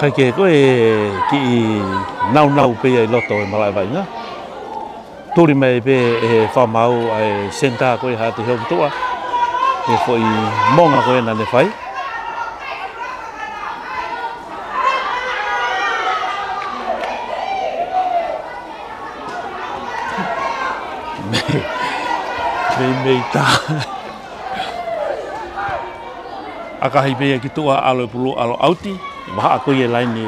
kai ke koe ki i nau nau pe ai loto e malai vai nga. Tūri mai pe e whamau ai senta koe hā te heo e fo i monga koe na ne whai. mei mei tā. Akahi pia ki tua alo e pulu alo auti ma a koe lai ni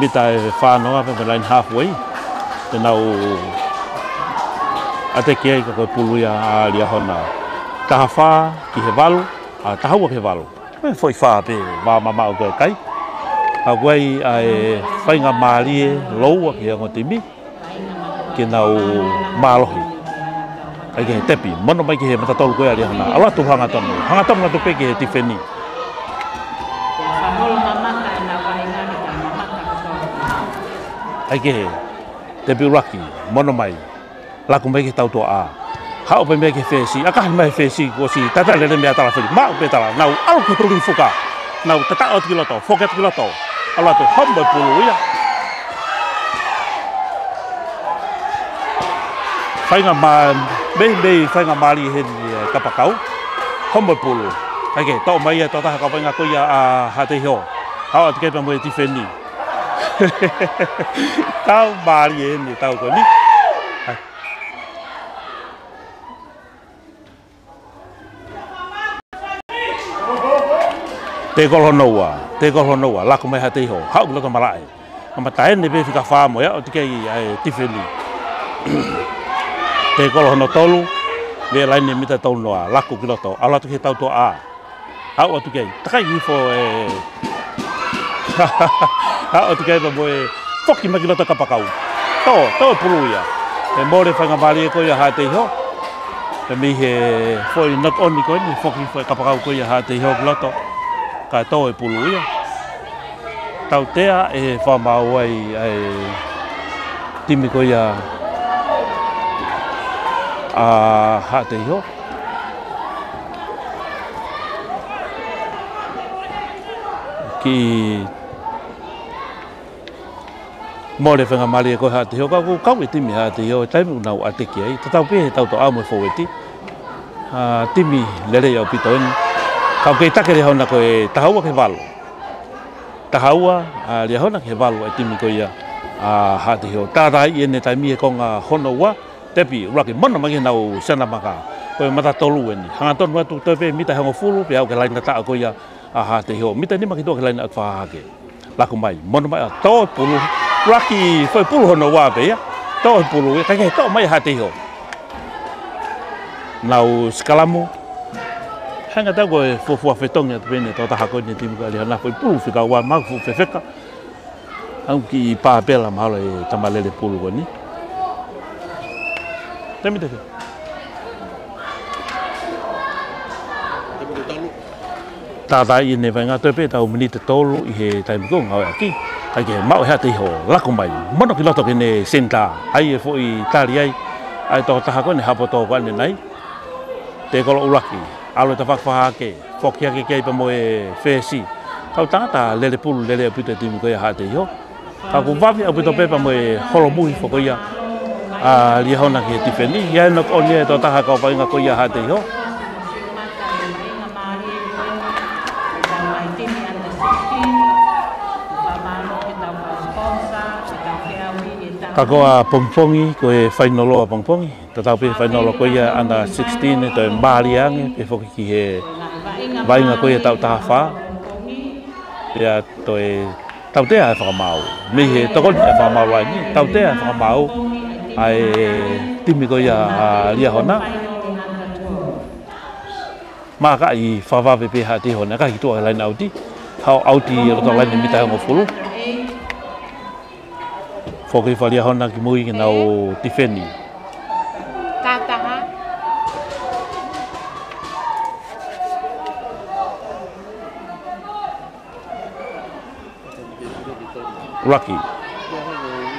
mita e fa no a pe lai half way te nau ate ki ai ko pulu ia a lia hona ta fa ki he valu a ta hua he valu me foi fa pe ma ma ma ko kai a wai a e fai nga mali e lou a ki a ngoti mi ki nau malohi ai ke tepi mono mai ki he mata tolu ko ia lia hona ala tu hanga tonu na tu pe ki he tifeni aike he te pi raki mono mai la ku tau toa a ha ope pe ke fesi aka mai fesi ko si tata le me tala fesi ma ope tala nau al ko tuli fuka nau tata o tilo to foket tilo to ala to hombo pulu ya ma mā, mei mei whainga māri he ni eh, kapakau, pulu. aike to mai e eh, tō taha ka whainga koia a hate Hau mo tau bari e ni tau ko ni te ko ho te ko ho noa la ko mai ha te ho ha ko to marae ma tae ni be fika fa ya te ki ai ti te ko ho no tolu le lai ni mita tau noa la ko ki lo to ala to tau to a ha o to ki ta e eh, Ha, o te kaiwa moe, whoki maki lota ka pakau. Tō, tō e pulu ia. E mōre whainga mārie ko ia hāte iho. E mi he whoi not only ko ni whoki whai ka pakau ko ia hāte iho kloto. Ka e tō e pulu ia. Tau tea e whamau ai ai timi ko ia a hāte iho. Ki mo le fenga mali e ko ha e e te ho ka ku ka ku ti mi ha te yo tai mu na u ate ki ai he ta to a mo fo ti a ti mi le le yo pi to en ka ke ta ke e ta ha u ke val ta ha u a le ho na ke val e ti mi ko ya a ha te yo ta i en ta mi e ko nga ho no wa te pi ra ke mo na ma ke na u sa na ma ka ko tu te pe mi ta ho fu au ke la na ta ko ya a ha te yo mi ni ma ke ke la na fa ha ke la ku mai mon mai à, to pulu raki foi pulu hono wa be to pulu ka ke to mai hati ho nau skalamu hanga ta go fo fo fetong ya bene to ta ha ko ni tim ka li na foi pulu fika wa ma fu fe feka ang ki pa pela malo e tamalele pulu ko ni Temi te tāda i ne vai ngā tōpē mini te tōlu i he taimu kō e ngā wea ki. Ai ke mau hea te iho lako mai, mono ki loto ki ne senta, ai e fo i tāri ai, ai tō taha koe ne hapo tō kua ne nai, te kolo uraki, alo i ta whakwha ake, whoki ake kia ipa mo e whesi. Tau tāngata lele pulu lele a pita tīmu kua ia hea te iho. ka ku wawe a pita pepa mo e holo muhi whakoia, a li hona ki e tipeni, ia e nuk onia to taha kua pa inga kua ia hea te iho. Tako a pongpongi ko e whainolo a pongpongi. Tatau pe whainolo ko ia anda 16 to toi mbali ange pe foki ki he vainga ko e tau taha wha. to e tau tea fa mau me he tokoni e fa mau ai Tau tea fa e mau ai e timi ko ia a lia hona. Mā ka i whawawe pe ha te hona ka ki toa e lai nau ti. Hau au ti lai mi ta hongo whakai whalia hona ki mui ngā o Tiffany. Tātaha. Rocky.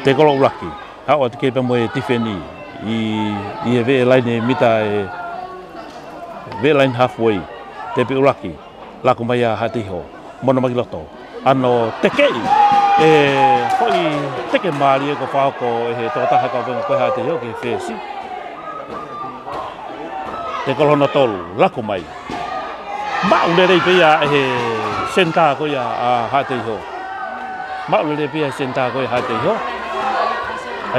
Te kolo Rocky. Hau atike pa mo e Tiffany. I, i e vee lai ne mita e vee lai halfway. Te pi Rocky. Lako mai a hati ho. Mono magiloto. Ano te Te kei! Eh, e foi eh, te ke mali ko fa ko e he tota ha ka ko ha te yo ke fe te ko hono tol la mai ma u pia dei eh, pe e senta ko a ha te yo ma u pia pe senta ko ya ha te yo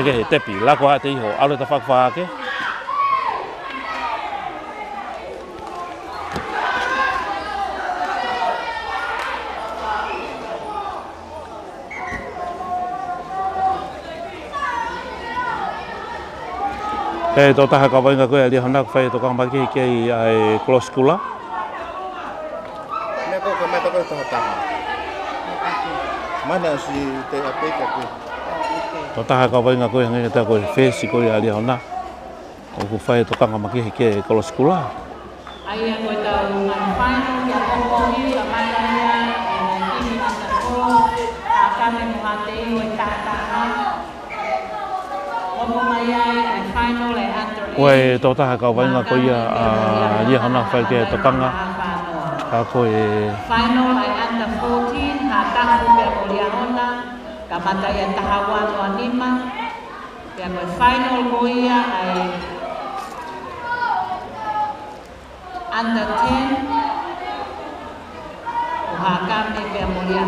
ake he tepi la ko te yo a le ta fa fa ke Eh, to taha ka wainga koe, ali hana kwhai to kama kia i ai koloskula. Nē kō ka mai taha taha. Mana si te apeka koe. Tō taha ka wainga koe, hangi tā koe whēsi koe a hana. O ku whai tō kāmaki kia i koloskula. Ai a koe tau a mai Wai tō taha ka wainga ko ia a ia hana whai te tatanga. Ka koe... Whaino ai anda 14, hā tahu pia ko lia hona, ka mata ia taha wātua nima. Pia koe whaino ko ia ai under 10, o hā kāme pia mo lia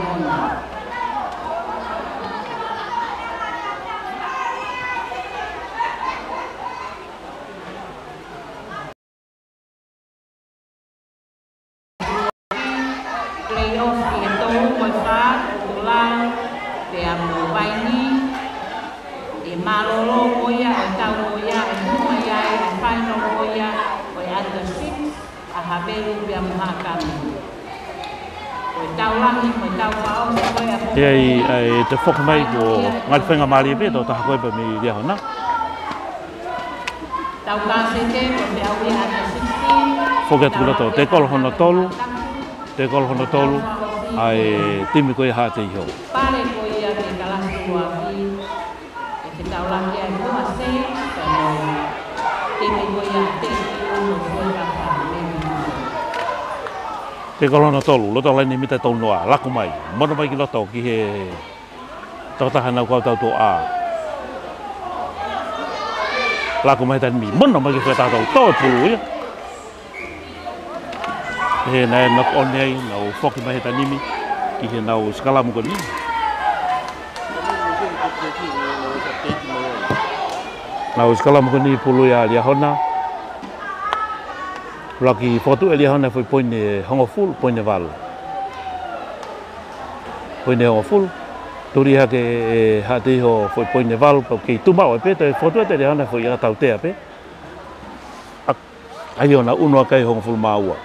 e ai te fok mai o ngal fenga mari be do ta koe be mi dia hona tau ka se te be au ia te fok to te kol hono tolu te kol hono tolu ai timi koe ha te hio pare Pe kolona tolu, lota laini mita tau noa, laku mai. mana mai ki loto ki he tau tahana kau tau tau a. Laku mai tan mi, mana mai ki kau tau tau tau ya. He na e nok on hei, na o foki mai tan nimi, ki he na skala muka nimi. Na skala muka nimi pulu ya liahona. Ya Laki fotu e foi poin poine hanga ful, poine val. Poine hanga ful. Turi hake e hati ho fui poine val, pa kei tuma oi e pe, tai fotu e te lihana fui a tautea pe. Ai ona unua kai hanga ful maua.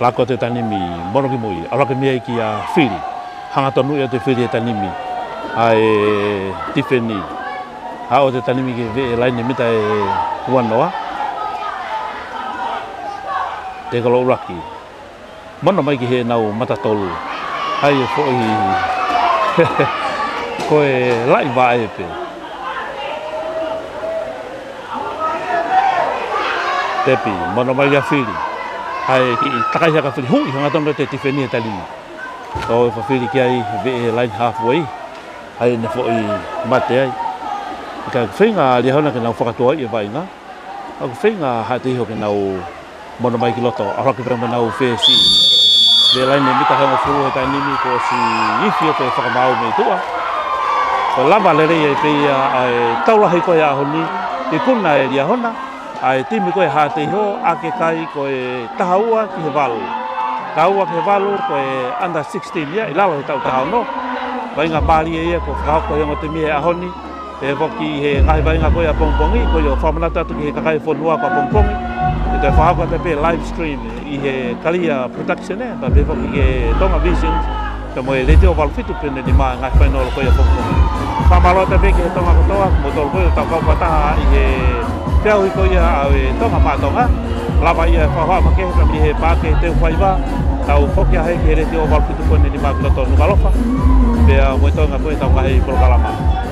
Lako te tanimi, moro ki mui, alake mea i ki a whiri. Hangata nui a te whiri e te whiri e tanimi a e Tiffany. A o te tanimi ki e laine mita e Huanoa. Te kolo uraki. Mana mai ki he nau matatolu. Hai e fo i... Ko e lai vae pe. Tepi, mana mai ki a whiri. Hai ki i takaihaka whiri. Hui, hangatonga te Tiffany e talimi. Tau e fawhiri ki ai, vee e line halfway ai na fo mate ai ka fenga ali hona ke na fo ka to i vai na ka fenga ha te ho ke na o mona mai ki loto a rakipa mona o fe si de lai ni mita hanga furu ta ni mi ko si i fi o te fa ka mau me to a ko la vale re ai pe ia ai taula ko ya ho ni kun kuna e ia hona ai ti mi ko ha te ho a ke kai ko e tahaua ki he valo tahaua ki he valo ko e under 16 ia i lawa he tau tahau no vai nga mali e ko fao ko yo e te mie a honi e voki he ngai vainga ko ya pompongi ko yo famana ta tu ke he kakai fo nua ko pompongi e te fao ko te pe live stream i he kalia production e ba be ko ki tonga vision te mo e lete o valfi tu pene di ma nga fa no ko ya pompongi fa malo te pe ki tonga ko toa mo to ko yo ta ko ta i he teo i ko ya a we tonga pa tonga vai e fa fa ma ke ka mi he pa ke te fa iba tau fokia he ke rete o valfi tu pene di ma ko to nu Bea, muito, muito, muito, muito, muito, muito,